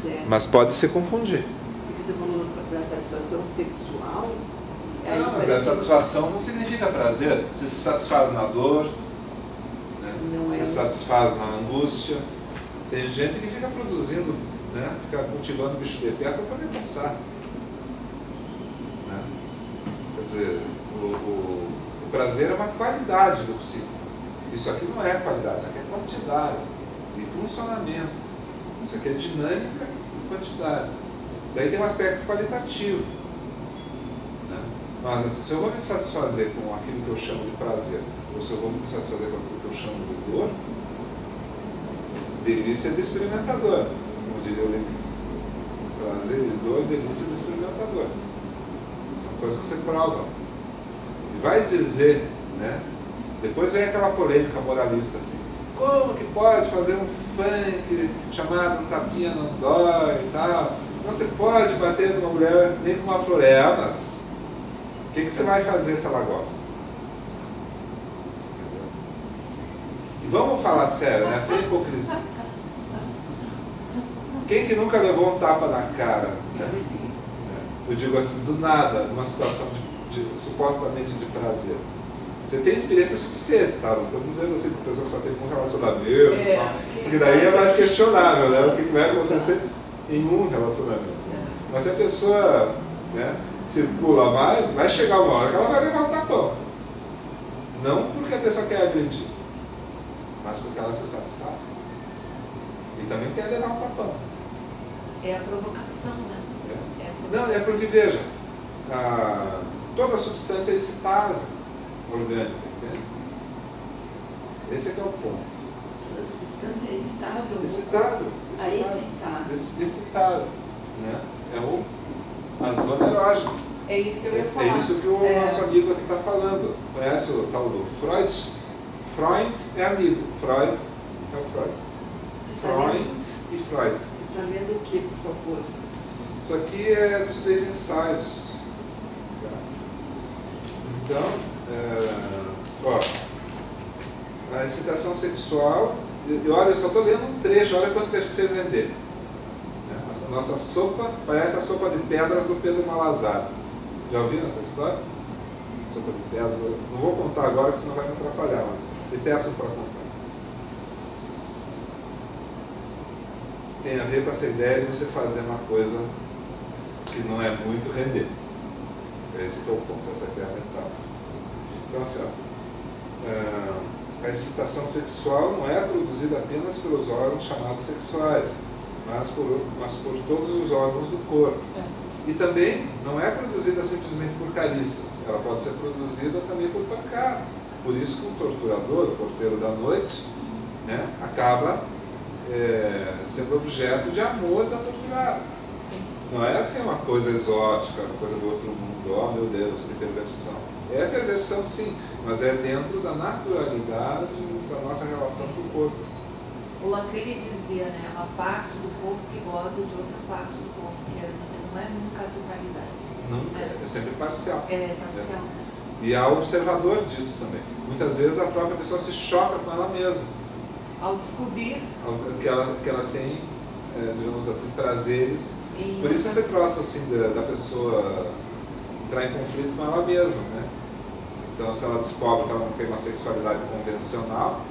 É. Mas pode se confundir. Você falou da satisfação sexual. aí Não, mas a satisfação não significa prazer. Você se satisfaz na dor, né? Não você é. se satisfaz na angústia. Tem gente que fica produzindo, né? fica cultivando bicho de pé para poder passar. Né? Quer dizer, o, o- o prazer é uma qualidade do psíquico. Isso aqui não é qualidade, isso aqui é quantidade e funcionamento. Isso aqui é dinâmica e quantidade. Daí tem um aspecto qualitativo. Né? Mas assim, se eu vou me satisfazer com aquilo que eu chamo de prazer, ou se eu vou me satisfazer com aquilo que eu chamo de dor, delícia do experimentador, como diria o Levinsky. Prazer e dor, delícia do experimentador. São coisas que você prova. Vai dizer Né? Depois vem aquela polêmica moralista assim. Como que pode fazer um funk chamado um tapinha não dói e tal? Não se pode bater numa mulher nem com uma floresta, mas o que, que você vai fazer se ela gosta? Entendeu? E vamos falar sério, né? Sem hipocrisia. Quem que nunca levou um tapa na cara? Né? Eu digo assim, do nada, numa situação de, de, supostamente de prazer. Você tem experiência suficiente, tá? Não estou dizendo assim para pessoa que só tem um relacionamento, é, porque daí é mais questionável, né? O que vai acontecer em um relacionamento. Mas se a pessoa né, circula mais, vai chegar uma hora que ela vai levar um tapão. Não porque a pessoa quer agredir, mas porque ela se satisfaz. E também quer levar um tapão. É a provocação, né? É. É a provocação. Não, é porque, veja, a, toda substância é excitável orgânica, entende? Esse é que é o ponto. A substância é estável. Excitável. Excitável. Excitável. Né? É o, a zona erógena. É isso que eu ia é falar. É isso que o é. nosso amigo aqui está falando. Conhece o tal do Freud? Freud é amigo. Freud é o Freud. Tá Freud e Freud. Você está lendo o que, por favor? Isso aqui é dos três ensaios. Então, é, ó, a excitação sexual, e olha, eu só estou lendo um trecho, olha quanto que a gente fez render. A nossa sopa parece a sopa de pedras do Pedro Malazar. Já ouviram essa história? Sopa de pedras. Não vou contar agora, porque senão vai me atrapalhar, mas me peço para contar. Tem a ver com essa ideia de você fazer uma coisa que não é muito render. Esse é o ponto, essa é a. Então, assim, ó, é, a excitação sexual não é produzida apenas pelos órgãos chamados sexuais mas por, mas por todos os órgãos do corpo. É. E também não é produzida simplesmente por carícias, ela pode ser produzida também por pancada. Por isso que o torturador, o porteiro da noite, né, acaba é, sendo objeto de amor da torturada. Não é assim uma coisa exótica, uma coisa do outro mundo, oh meu Deus, que perversão. É perversão sim, mas é dentro da naturalidade da nossa relação com o corpo o Lacan dizia, né, uma parte do corpo que goza de outra parte do corpo, que é, não é nunca a totalidade. Não, é, é sempre parcial. É, parcial. É. E há observador disso também. Muitas vezes a própria pessoa se choca com ela mesma. Ao descobrir que ela, que ela tem, é, digamos assim, prazeres. Por isso esse troço assim da, da pessoa entrar em conflito com ela mesma, né? Então se ela descobre que ela não tem uma sexualidade convencional,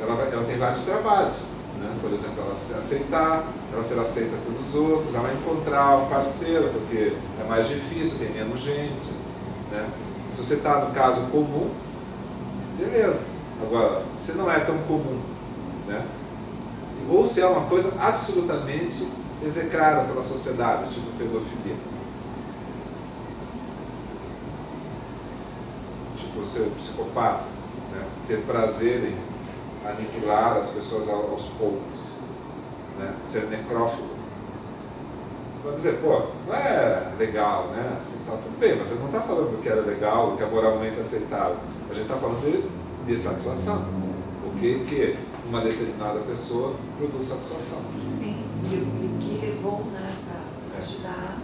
ela, ela tem vários trabalhos. Né? Por exemplo, ela se aceitar, ela ser aceita pelos outros, ela encontrar um parceiro, porque é mais difícil, tem menos gente. Né? Se você está no caso comum, beleza. Agora, se não é tão comum, né? ou se é uma coisa absolutamente execrada pela sociedade, tipo pedofilia. Tipo ser psicopata, né? ter prazer em aniquilar as pessoas aos poucos, né? ser necrófilo. Pode dizer, pô, não é legal, né? Assim, tá tudo bem, mas você não está falando do que era legal, do que é moralmente aceitável. A gente está falando de, de satisfação. O que, que uma determinada pessoa produz satisfação. Sim, e o que levou né, para é. ajudar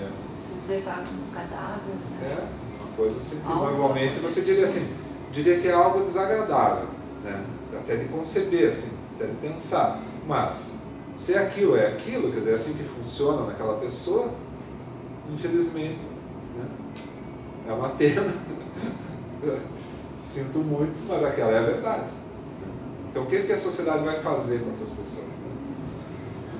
é. se levar como cadáver. Né? É, uma coisa assim que normalmente você diria assim, diria que é algo desagradável. Né? até de conceber, assim, até de pensar. Mas, se aquilo é aquilo, quer dizer, é assim que funciona naquela pessoa, infelizmente, né? é uma *laughs* pena. Sinto muito, mas aquela é a verdade. Então, o que, que a sociedade vai fazer com essas pessoas? Né?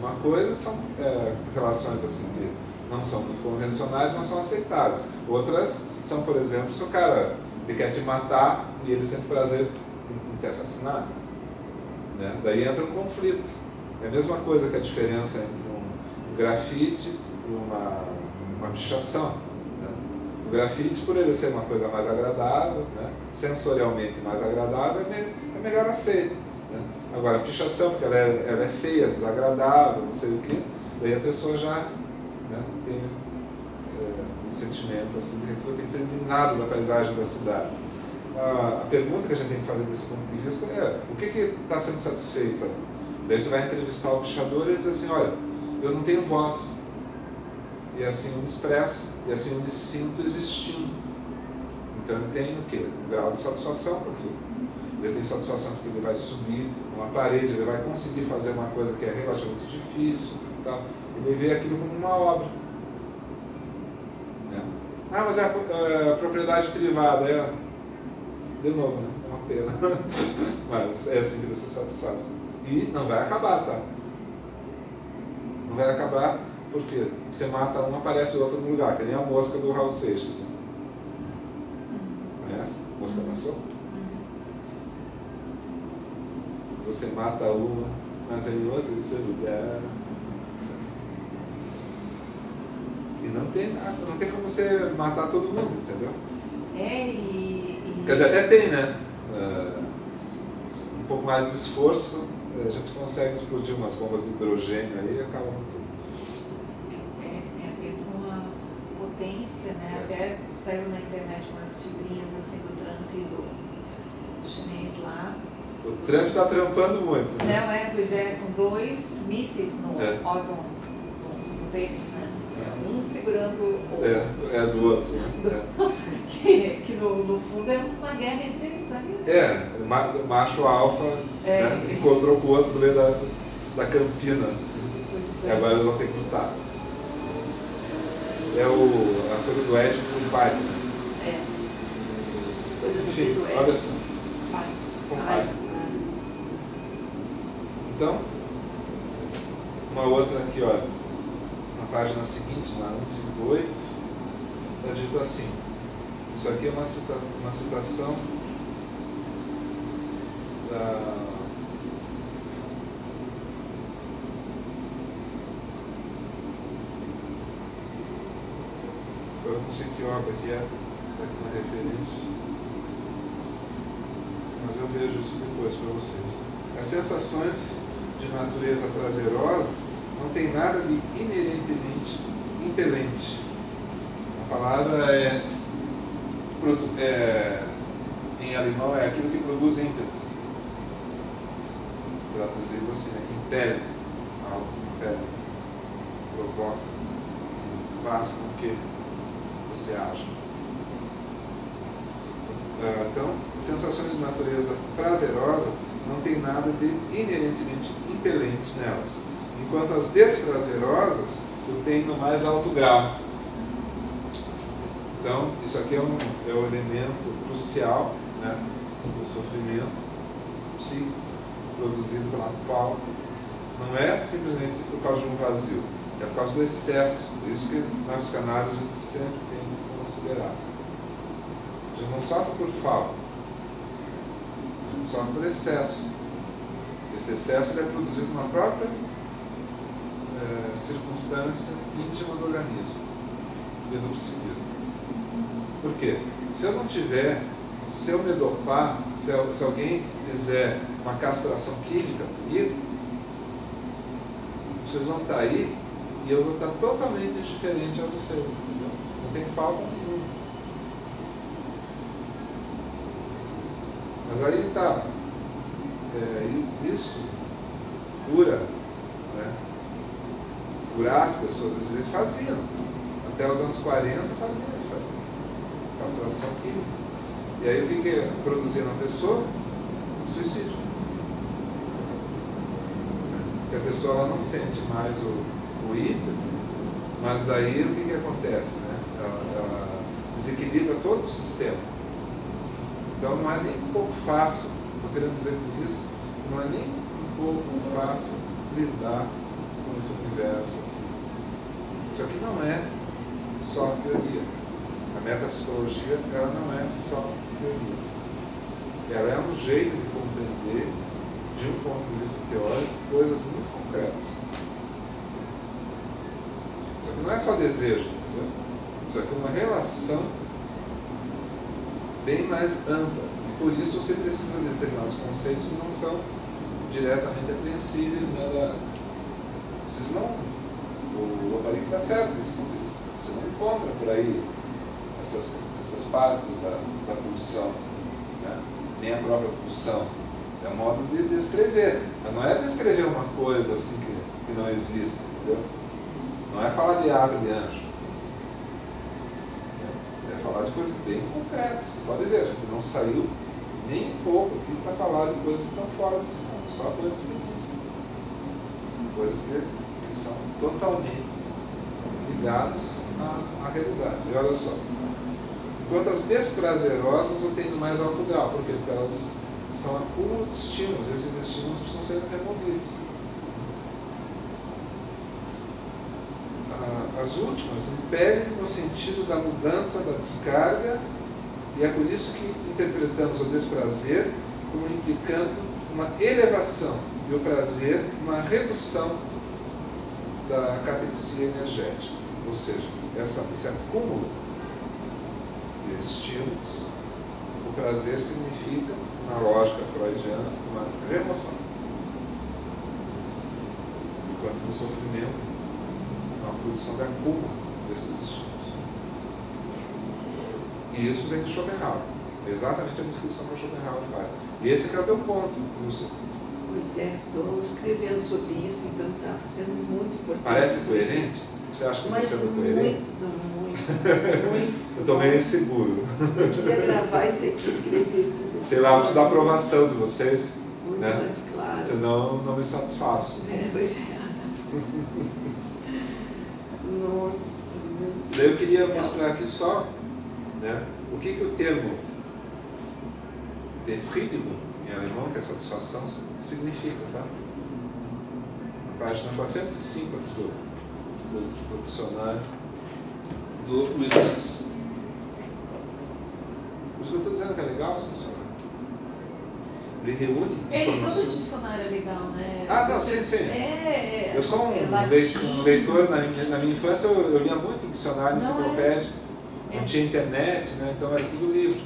Uma coisa são é, relações assim que não são muito convencionais, mas são aceitáveis. Outras são, por exemplo, se o cara ele quer te matar e ele sente prazer ter assassinado. Né? Daí entra um conflito. É a mesma coisa que a diferença entre um, grafite e uma, uma pichação. Né? O grafite, por ele ser uma coisa mais agradável, né? sensorialmente mais agradável, é, me, é melhor aceito. Agora, a pichação, porque ela é, ela é feia, desagradável, não sei o quê, daí a pessoa já né, tem é, um sentimento assim, que tem que ser eliminado da paisagem da cidade. a, pergunta que a gente tem que fazer desse ponto de vista é o que está sendo satisfeito? Daí você vai entrevistar o bichador e diz assim, olha, eu não tenho voz. E assim eu me expresso, e assim eu me sinto existindo. Então ele tem o quê? Um grau de satisfação com Ele tem satisfação porque ele vai subir uma parede, ele vai conseguir fazer uma coisa que é relativamente difícil. Tá? Ele vê aquilo como uma obra. Né? Ah, mas é a, é a propriedade privada. É, de novo, né? É uma pena. *laughs* mas é assim que você satisfaz. E não vai acabar, tá? Não vai acabar porque você mata um, aparece outro no lugar, que nem a mosca do Raul Seixas. Né? Conhece? Mosca passou? Você mata uma, mas em outro seu lugar. E não tem, não tem como você matar todo mundo, entendeu? É, e. e... Quer dizer, até tem, né? Uh, um pouco mais de esforço, a gente consegue explodir umas bombas de hidrogênio aí e acaba com tudo. É, tem a ver com a potência, né? É. Até saiu na internet umas figurinhas assim do Trump e do chinês lá. O Trump está trampando muito. Né? Não, é, pois é, com dois mísseis no é. órgão, no pênis, né? Um segurando o. É, é do outro. Né? *laughs* que, que no, no, fundo é uma guerra entre eles, sabe? É, o macho alfa é. né, encontrou com o outro no meio da, da campina. É. E agora eles vão ter que lutar. É o, a coisa do ético com o pai. Né? É. Coisa do Enfim, do olha só. Pai. Com pai. Então, uma outra aqui, olha, na página seguinte, na 158, está dito assim. Isso aqui é uma, cita, uma citação da. Eu não sei que obra que é, está aqui na referência, mas eu vejo isso depois para vocês. As sensações de natureza prazerosa não tem nada de inerentemente impelente. A palavra é, é em alemão é aquilo que produz ímpeto. Traduzido assim, né? impele, algo impele, provoca, faz com que você haja. Ah, então, sensações de natureza prazerosa não tem nada de inerentemente impelente nelas, enquanto as desprazerosas o têm no mais alto grau. Então, isso aqui é um, é um elemento crucial né, do sofrimento psíquico produzido pela falta. Não é simplesmente por causa de um vazio, é por causa do excesso. Isso que na psicanálise a gente sempre tem que considerar. A gente não sofre por falta, só por excesso. Esse excesso é produzido numa própria é, circunstância íntima do organismo e do psiquismo. Por quê? Se eu não tiver, se eu me dopar, se, se alguém fizer uma castração química comigo, vocês vão estar aí e eu vou estar totalmente diferente a vocês, entendeu? Não tem falta nenhuma. Mas aí tá. É, isso cura, né? Curar as pessoas, às vezes faziam. Até os anos 40 faziam isso. Castração química. E aí o que, que produzia na pessoa? Suicídio. Porque a pessoa ela não sente mais o, o ímpeto, mas daí o que, que acontece? Né? Ela, ela desequilibra todo o sistema. Então não é nem um pouco fácil, estou querendo dizer com isso, não é nem um pouco fácil lidar com esse universo aqui. Isso aqui não é só teoria. A metapsicologia ela não é só teoria. Ela é um jeito de compreender, de um ponto de vista teórico, coisas muito concretas. Isso aqui não é só desejo, entendeu? Isso aqui é uma relação bem mais ampla. E por isso você precisa de determinados conceitos que não são diretamente apreensíveis. Né, da... Vocês não. O Loparic está certo nesse ponto de vista. Você não encontra por aí essas, essas partes da, da pulsão. né? nem a própria pulsão. É um modo de descrever. Mas não é descrever uma coisa assim que, que não existe, entendeu? Não é falar de asa de anjo. Falar de coisas bem concretas. Você pode ver, a gente não saiu nem um pouco aqui para falar de coisas que estão fora desse mundo, só coisas que existem. Coisas que, que são totalmente ligadas à, à realidade. E olha só. Enquanto as desprazerosas eu tenho mais alto grau. Porque elas são acúmulo de estímulos. Esses estímulos precisam ser removidos. Ah, as últimas impelem no sentido da mudança da descarga, e é por isso que interpretamos o desprazer como implicando uma elevação e o prazer uma redução da catexia energética. Ou seja, essa, esse acúmulo de estímulos, o prazer significa na lógica freudiana, uma remoção. Enquanto no sofrimento, uma produção de acúmulo desses estímulos. E isso vem de Schopenhauer. Exatamente a descrição que o Schopenhauer faz. E esse é o teu ponto, Wilson. Pois é, estou escrevendo sobre isso, então está sendo muito importante. Parece coerente? Você acha que está sendo coerente? Muito, muito, *laughs* muito. Eu estou meio inseguro. Eu queria gravar isso aqui, escrever tudo. Sei lá, vou te dar a aprovação de vocês. Muito né? mais claro. Senão não me satisfaço. É, pois é. *laughs* Daí eu queria mostrar aqui só né, o que, que o termo Befriedigung, em alemão, que é satisfação, significa, tá? Na página 405 aqui do, do, do dicionário do Luiz. Por isso que eu estou dizendo que é legal, senhor. Ele reúne Ele, todo dicionário é legal, né? Ah, não, sim, sim. É, é, Eu sou um, é lei- latim. um leitor, na minha, na minha infância eu, eu lia muito dicionário, Não, é. enciclopédia, não É. tinha internet, né, então era tudo livro.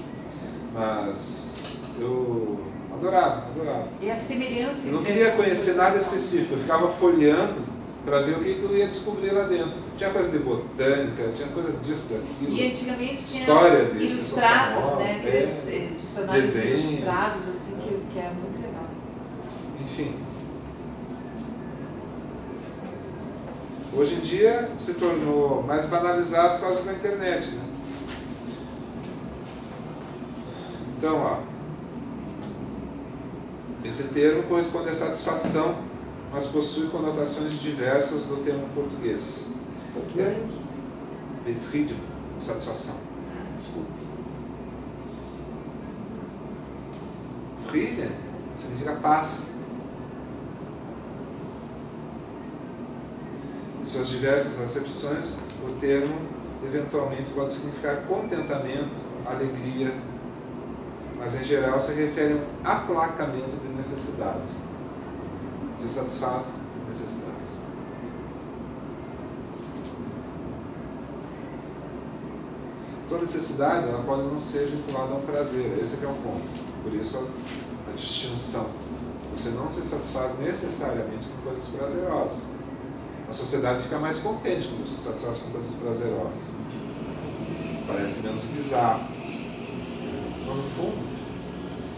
Mas eu adorava, adorava. E a semelhança Eu não queria conhecer nada específico, eu ficava folheando para ver o que, que eu ia descobrir lá dentro. Tinha coisa de botânica, tinha coisa disso, daquilo. E antigamente tinha História de ilustrados, né? é. eh, dicionários Desenhos. ilustrados, assim, que, que era muito legal. Enfim. Hoje em dia se tornou mais banalizado por causa da internet. Né? Então, ó, esse termo corresponde à satisfação, mas possui conotações diversas do termo português. Grande. Befriedigung, satisfação. Ah, desculpe. Frieden significa paz. Em suas diversas acepções, o termo eventualmente pode significar contentamento, alegria, mas em geral se refere a um aplacamento de necessidades. Se satisfaz necessidades. Toda necessidade ela pode não ser vinculada a um prazer, esse é o ponto. Por isso a, distinção. Você não se satisfaz necessariamente com coisas prazerosas. A sociedade fica mais contente quando se satisfaz com coisas prazerosas. Parece menos bizarro. Mas no fundo,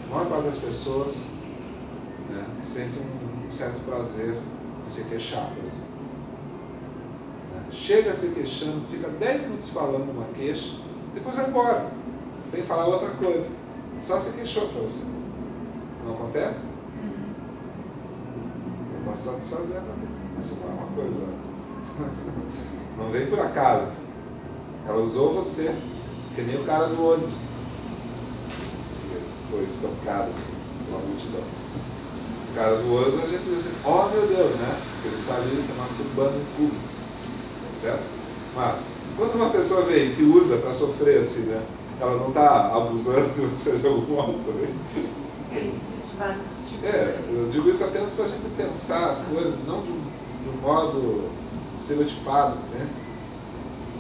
a maior parte das pessoas né, sente um certo prazer em se queixar, por exemplo. Né? Chega se queixando, fica 10 minutos falando uma queixa, depois vai embora, sem falar outra coisa. Só se queixou para você. Não acontece? Não está satisfazendo ali. Isso não é uma coisa. *laughs* Não vem por acaso. Ela usou você, que nem o cara do ônibus. Que foi espancado pela multidão. O cara do ônibus, a gente diz assim, oh meu Deus, né? Porque ele está ali se masturbando em público. Certo? Mas, quando uma pessoa vem e te usa para sofrer assim, né? Ela não está abusando de algum modo também. Existem vários tipos. É, eu digo isso apenas para a gente pensar as coisas, não de um, de um modo estereotipado, né?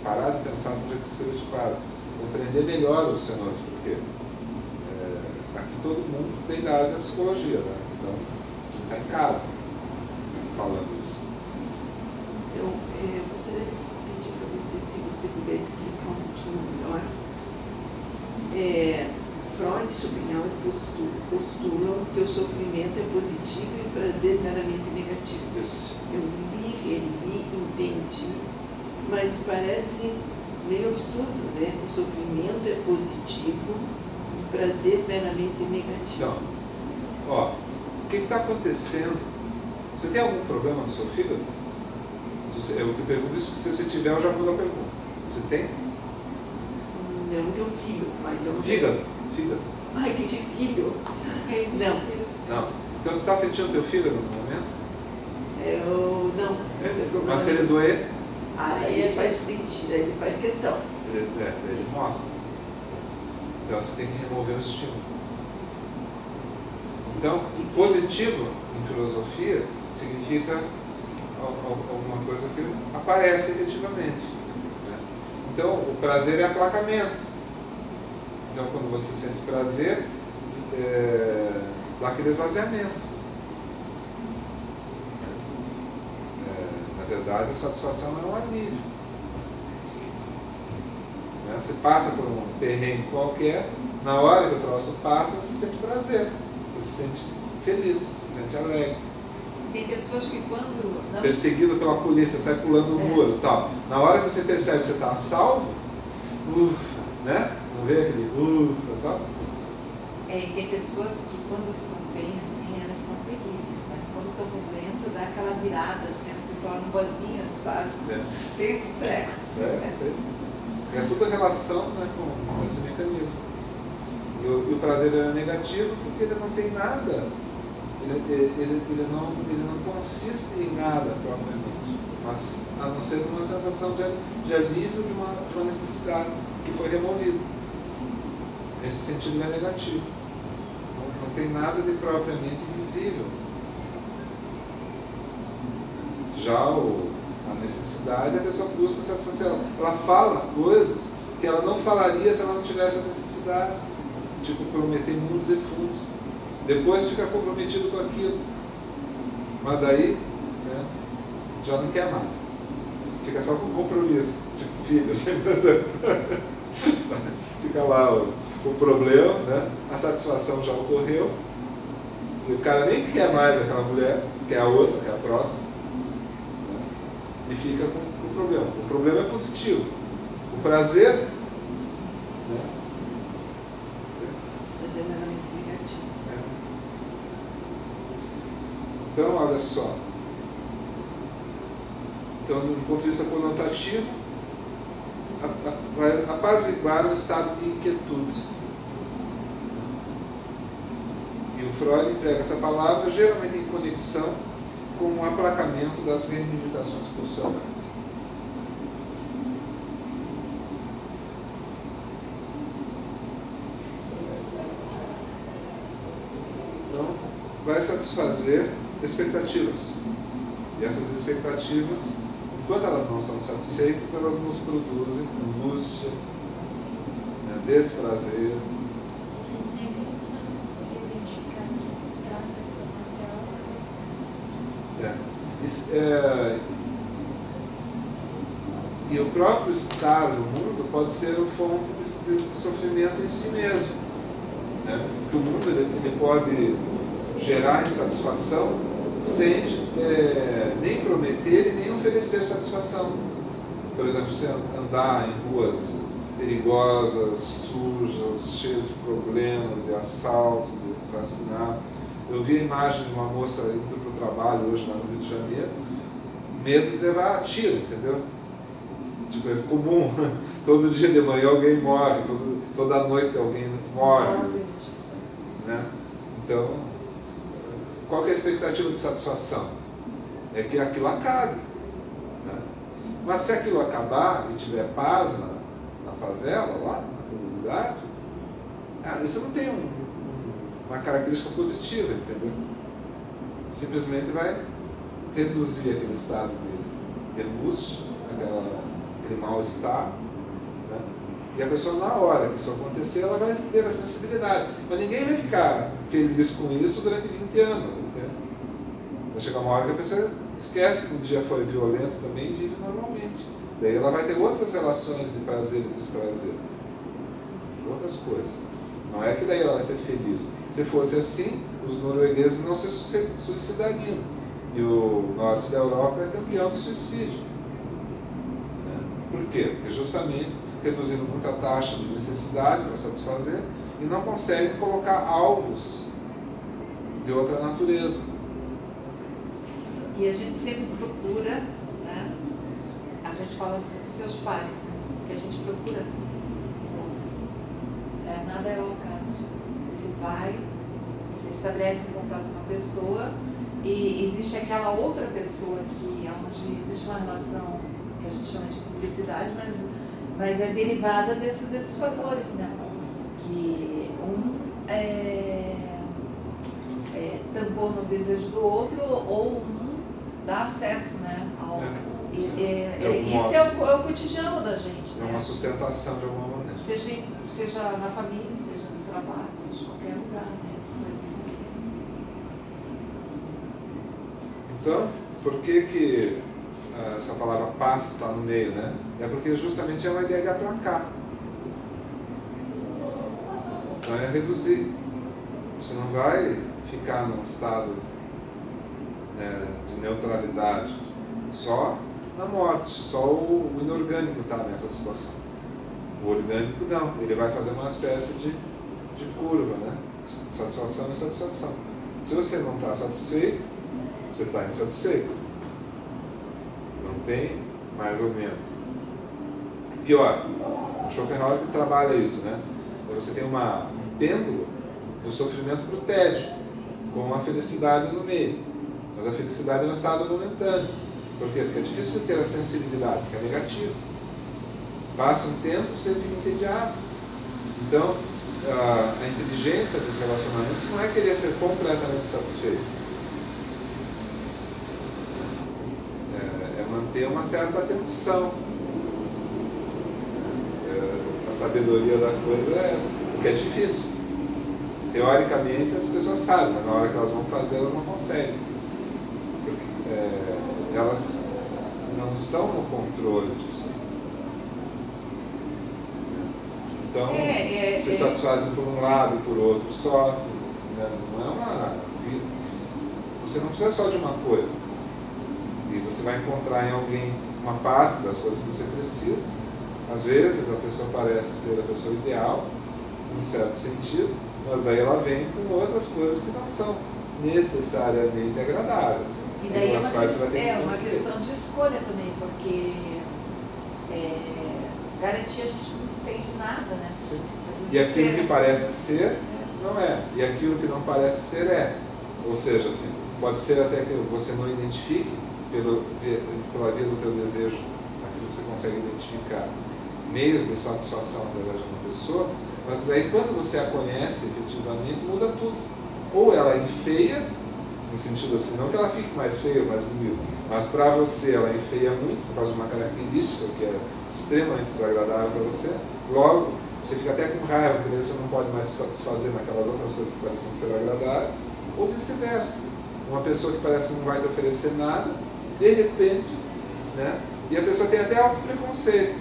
Parar de pensar de um jeito estereotipado. Compreender melhor os fenômenos, porque é, aqui todo mundo tem da área da psicologia, né? Então, a gente está em casa falando isso. Eu eh, gostaria de pedir para você, se você puder explicar. É, Freud de Schopenhauer postu- postulam que o sofrimento é positivo e o prazer meramente negativo. Isso. Eu li, reli, entendi, mas parece meio absurdo, né? O sofrimento é positivo e o prazer meramente negativo. Então, ó, o que está acontecendo? Você tem algum problema no seu fígado? Eu te pergunto isso, porque se você tiver, eu já mudo a pergunta. Você tem? Não que eu filho, mas eu não Fígado? Fígado? Ai, que de filho. Não, Não. Então você está sentindo teu fígado no momento? eu não. não problema. Mas se ele doer, Aí ele faz sentido, aí ele faz questão. ele, é, ele mostra. Então você tem que remover o estímulo. Então, positivo em filosofia significa al- al- alguma coisa que aparece efetivamente. né? Então, o prazer é aplacamento. Então, quando você sente prazer, é, dá aquele esvaziamento. É, na verdade, a satisfação é um alívio. Né? Você passa por um perrengue qualquer, na hora que o troço passa, você sente prazer, você se sente feliz, se sente alegre. Tem pessoas que quando não Perseguido pela polícia, sai pulando o É. muro tal. Na hora que você percebe que você está salvo, ufa, né? Não vê aquele ufa e tal? É, e tem pessoas que quando estão bem, assim, elas são terríveis, mas quando estão com doença, dá aquela virada, assim, elas se tornam boazinhas, sabe? É. Tem os trecos. É, é tudo a relação né, com esse mecanismo. E o, e o prazer é negativo porque ele não tem nada, ele, ele, ele, não, ele não consiste em nada propriamente, mas a não ser uma sensação de, de alívio de uma, de uma necessidade que foi removida. Nesse sentido, ele é negativo. Não, não tem nada de propriamente visível. Já o, a necessidade, a pessoa busca satisfação. Ela fala coisas que ela não falaria se ela não tivesse a necessidade. Tipo, prometer mundos e fundos. Depois fica comprometido com aquilo. Mas daí, né, já não quer mais. Fica só com compromisso. Tipo, filho, *laughs* sempre assim. Fica lá o, o problema, né? a satisfação já ocorreu. E o cara nem quer mais aquela mulher, quer a outra, quer a próxima e fica com, com o problema. O problema é positivo. O prazer, né? Mas é meramente negativo. É. Então, olha só. Então, do ponto de vista conotativo, vai apaziguar o estado de inquietude. E o Freud emprega essa palavra geralmente em conexão com o aplacamento das reivindicações pulsionais. Então, vai satisfazer expectativas. E essas expectativas, enquanto elas não são satisfeitas, elas nos produzem angústia, né, desprazer. É. É, E o próprio estar no mundo pode ser fonte de, de sofrimento em si mesmo. Né? Porque o mundo ele, ele pode gerar insatisfação sem é, nem prometer e nem oferecer satisfação. Por exemplo, você andar em ruas perigosas, sujas, cheias de problemas, de assalto, de assassinato. Eu vi a imagem de uma moça indo para o trabalho hoje lá no Rio de Janeiro, medo de levar tiro, entendeu? Tipo, é comum, *laughs* todo dia de manhã alguém morre, todo, toda noite alguém morre. Né? Então, qual é a expectativa de satisfação? É que aquilo acabe. Né? Mas se aquilo acabar e tiver paz na, na favela, lá, na comunidade, ah, isso não tem um, um, uma característica positiva, entendeu? Simplesmente vai reduzir aquele estado de, de aquela, aquele mal-estar? E a pessoa, na hora que isso acontecer, ela vai ter a sensibilidade. Mas ninguém vai ficar feliz com isso durante 20 anos, entende? Vai chegar uma hora que a pessoa esquece que um dia foi violento também e vive normalmente. Daí ela vai ter outras relações de prazer e desprazer. Outras coisas. Não é que daí ela vai ser feliz. Se fosse assim, os noruegueses não se suicidariam. E o norte da Europa é campeão de suicídio. Né? Por quê? Porque justamente reduzindo muita taxa de necessidade para satisfazer e não consegue colocar alvos de outra natureza. E a gente sempre procura, né? a gente fala seus pais, né? que a gente procura é, nada é o acaso. Se vai, se estabelece em contato com uma pessoa e existe aquela outra pessoa que é onde existe uma relação que a gente chama de publicidade, mas, mas é derivada desse, desses fatores, né? Que um é, é, tampou no desejo do outro ou um dá acesso né, ao. É. E, é, é, isso é o, é o, cotidiano da gente. É né? uma sustentação de alguma maneira. Seja, seja na família, seja no trabalho, seja em qualquer lugar, né? As coisas assim. Então, por que, que essa palavra paz está no meio, né? É porque justamente é uma ideia de aplacar. Então é reduzir. Você não vai ficar num estado né, de neutralidade. Só na morte, só o, o inorgânico está nessa situação. O orgânico não, ele vai fazer uma espécie de, de curva, né? Satisfação e satisfação. Se você não está satisfeito, você está insatisfeito. Tem mais ou menos. Pior, o Schopenhauer trabalha isso, né? Você tem uma, um pêndulo do sofrimento para o tédio, com uma felicidade no meio. Mas a felicidade é um estado momentâneo. Por quê? Porque é difícil ter a sensibilidade, que é negativo. Passa um tempo, você fica entediado. Então, a, a inteligência dos relacionamentos não é querer ser completamente satisfeito. Manter uma certa atenção. É, a sabedoria da coisa é essa. Porque é difícil. Teoricamente as pessoas sabem, mas na hora que elas vão fazer, elas não conseguem. Porque, é, elas não estão no controle disso. Então, é, é, se é. satisfazem por um sim. lado e por outro só. Né? Não é uma. Você não precisa só de uma coisa. E você vai encontrar em alguém uma parte das coisas que você precisa. Às vezes a pessoa parece ser a pessoa ideal, em um certo sentido, mas daí ela vem com outras coisas que não são necessariamente agradáveis. E daí é uma, que, é uma questão de escolha também, porque é, garantia a gente não tem de nada, né? Sim. E aquilo ser... que parece ser, é. não é. E aquilo que não parece ser, é. Ou seja, assim, pode ser até que você não identifique pelo, pela via do teu desejo, aquilo que você consegue identificar, meios de satisfação através de uma pessoa, mas daí quando você a conhece efetivamente, muda tudo ou ela enfeia, no sentido assim, não que ela fique mais feia, mais bonita, mas para você ela enfeia muito por causa de uma característica que é extremamente desagradável para você, logo você fica até com raiva, porque você não pode mais se satisfazer naquelas outras coisas que parecem ser agradáveis, ou vice-versa. Uma pessoa que parece que não vai te oferecer nada, de repente, né? E a pessoa tem até alto preconceito,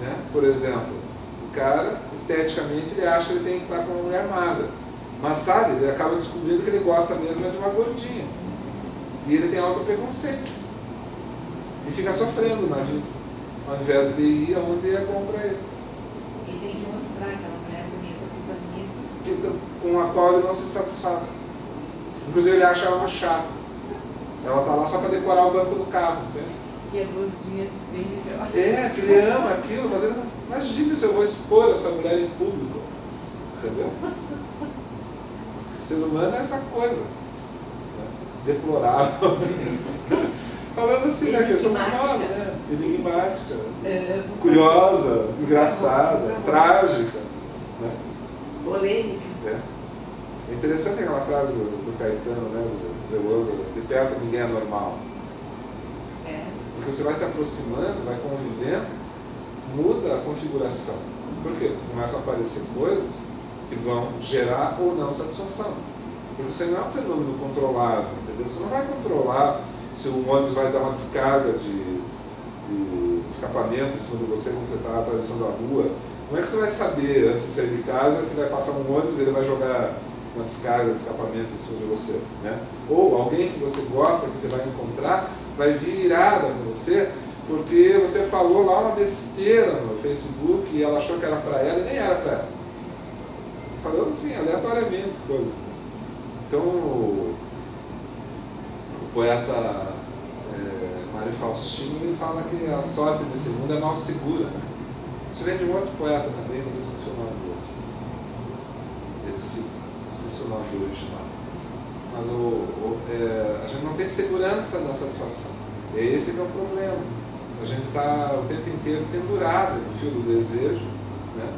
né? Por exemplo, o cara, esteticamente, ele acha que ele tem que estar com uma mulher magra. Mas sabe, ele acaba descobrindo que ele gosta mesmo é de uma gordinha. E ele tem alto preconceito. E fica sofrendo na vida. Ao invés de ir aonde é bom para ele. E tem que mostrar aquela mulher bonita para os amigos. Com a qual ele não se satisfaz. Inclusive ele acha ela uma chata. Ela tá lá só para decorar o banco do carro, entende? E a gordinha bem melhor. É, que ele ama aquilo, mas ele imagina se eu vou expor essa mulher em público. Entendeu? ser humano é essa coisa né? deplorável. *laughs* Falando assim, né? Que somos nós, né? Enigmática, é, curiosa, engraçada, trágica. Né? Polêmica. É. é interessante aquela frase do, do Caetano, né? Do Veloso, de perto ninguém é normal. É. Porque você vai se aproximando, vai convivendo, muda a configuração. Por quê? Começam a aparecer coisas que vão gerar ou não satisfação. Porque você não é um fenômeno controlável, entendeu? Você não vai controlar se o ônibus vai dar uma descarga de, de escapamento em cima de você quando você está atravessando a rua Como é que você vai saber antes de sair de casa que vai passar um ônibus e ele vai jogar uma descarga de escapamento em cima de você? Né? Ou alguém que você gosta, que você vai encontrar, vai vir irada com você porque você falou lá uma besteira no Facebook e ela achou que era para ela e nem era para ela. Falando assim, aleatoriamente coisas. Então, o, poeta é, Mário Faustino ele fala que a sorte desse mundo é mal segura. Né? Isso vem de um outro poeta também, mas eu esqueci o nome do outro. Ele cita, esqueci o nome do original. Mas o, o é, a gente não tem segurança da satisfação. E esse que é o problema. A gente está o tempo inteiro pendurado no fio do desejo, né?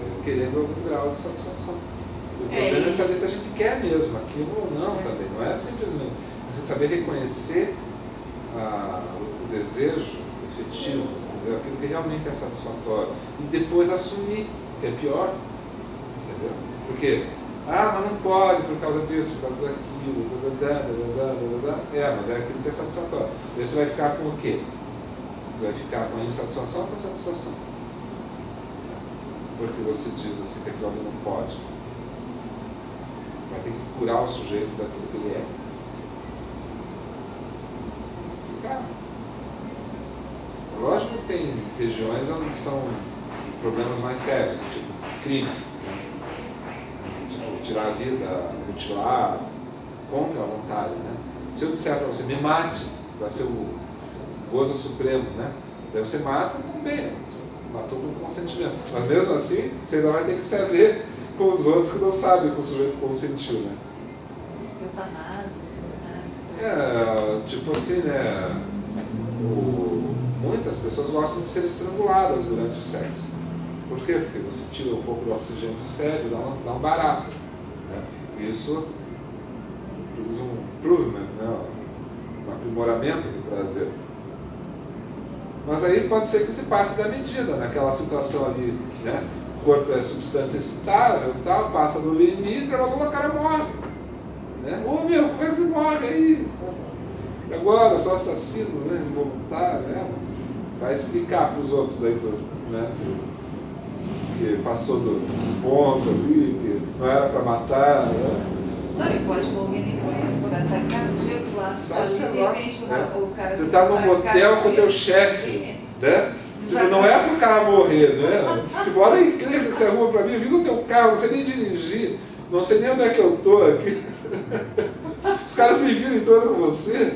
É, querendo algum grau de satisfação. O é, problema é, é saber se a gente quer mesmo aquilo ou não é. também. Não é simplesmente a gente saber reconhecer ah, o desejo efetivo, entendeu? aquilo que realmente é satisfatório. E depois assumir, que é pior. Entendeu? Porque, ah, mas não pode por causa disso, por causa daquilo, blá, blá, blá, é, mas é aquilo que é satisfatório. Aí você vai ficar com o quê? Você vai ficar com a insatisfação ou com a satisfação? Porque você diz assim que aquilo não pode. Vai ter que curar o sujeito daquilo que ele é. Tá. Lógico que tem regiões onde são problemas mais sérios, tipo crime. Tirar a vida, mutilar, contra a vontade. Né? Se eu disser para você, me mate, vai ser o gozo supremo, né? Daí você mata, tudo bem, você matou com consentimento. Mas mesmo assim, você ainda vai ter que saber com os outros que não sabem que o sujeito consentiu, né? É, tipo assim, né? O, muitas pessoas gostam de ser estranguladas durante o sexo. Por quê? Porque você tira um pouco do oxigênio do cérebro, dá, uma, dá um barato. Né? Isso produz um improvement, né? um aprimoramento do prazer. Mas aí pode ser que você passe da medida naquela situação ali, né? O corpo é substância excitável, tal, passa do limite, o cara morre. Né? Ô meu, como é que você morre aí? Agora, sou assassino, né? Involuntário, né? Vai explicar para os outros daí, né? Que passou do ponto ali, que não era para matar, né? Não, e pode morrer depois por ataque cardíaco lá, lá, repente né? o cara Você está num motel com o teu chefe, né? Tipo, não é para o cara morrer, né? Tipo, olha a incrível que você arruma para mim, eu vi no teu carro, não sei nem dirigir, não sei nem onde é que eu estou aqui. *laughs* Os caras me viram em torno com você.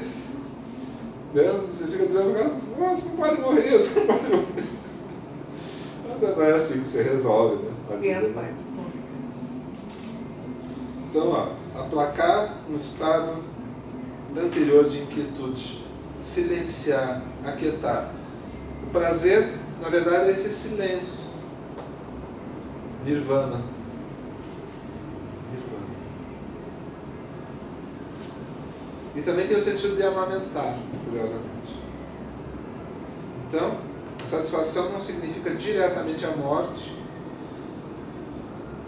Né? Você fica dizendo, cara, você não pode morrer, você *laughs* não pode morrer. Mas não é assim que você resolve, né? Tem as partes. Então, ó, aplacar um estado anterior de inquietude, silenciar, aquietar. O prazer, na verdade, é esse silêncio. Nirvana. Nirvana. E também tem o sentido de amamentar, curiosamente. Então, a satisfação não significa diretamente a morte,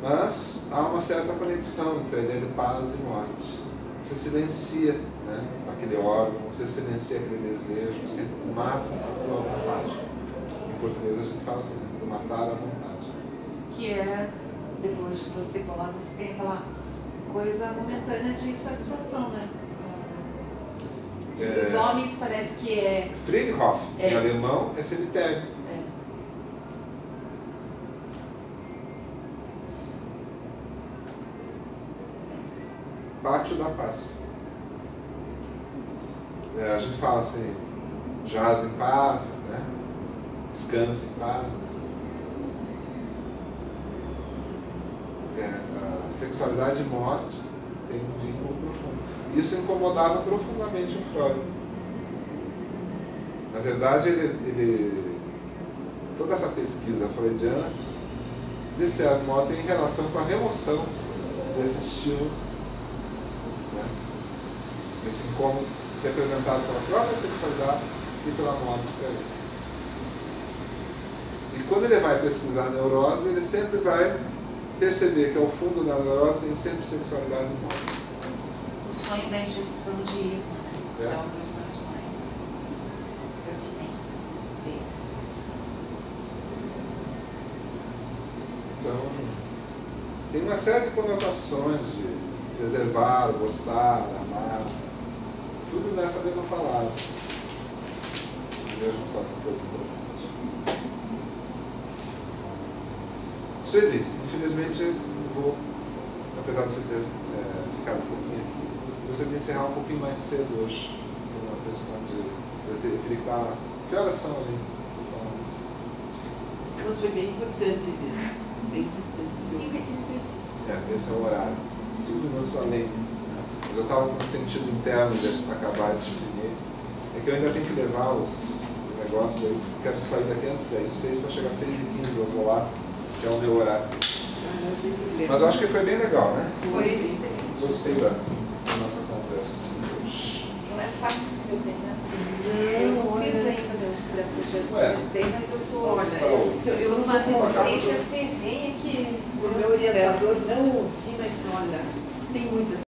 mas há uma certa conexão entre a ideia de paz e morte. Você silencia né, aquele órgão, você silencia aquele desejo, você mata a tua vontade. Em português a gente fala assim, né, matar a vontade. Que é, depois que você goza, você tem aquela coisa momentânea de satisfação, né? É... Os homens parece que é. Friedhof, É. em alemão, é cemitério. é, Pátio da Paz. É, a gente fala assim, jaz em paz, né? descansa em paz. É, a sexualidade e morte tem um vínculo profundo. Isso incomodava profundamente o Freud. Na verdade, ele, ele- toda essa pesquisa freudiana, de certo modo, tem relação com a remoção desse estilo, né? desse incômodo representado pela própria sexualidade e pela morte também. E quando ele vai pesquisar a neurose, ele sempre vai perceber que ao fundo da neurose tem sempre sexualidade morte. o sonho da injeção de erro, né? É. É um dos sonhos mais pertinentes dele. Então, tem uma série de conotações de preservar, gostar, amar, tudo nessa mesma palavra. Vejam só que coisa interessante. Sueli, infelizmente eu vou, apesar de você ter é, ficado um pouquinho aqui, você de encerrar um pouquinho mais cedo hoje, por uma questão de. Eu teria que estar. Que horas são ali? Mas foi bem importante mesmo. Bem importante. 5 e 35. É, esse é o horário. Cinco minutos além. Né? Mas eu estava com um sentido interno de acabar esse time. É que eu ainda tenho que levar os, os negócios aí. Quero sair daqui antes das seis para chegar às seis e quinze. Eu vou lá, que é o meu horário. Mas eu acho que foi bem legal, né? Foi excelente. Gostei da, da nossa conversa. Não é fácil eu tenho assim. Não, eu não olha. fiz ainda meu de PC, mas eu tô Olha, eu eu não numa resistência ferrenha que. O meu orientador não ouvi, mas olha, tem muitas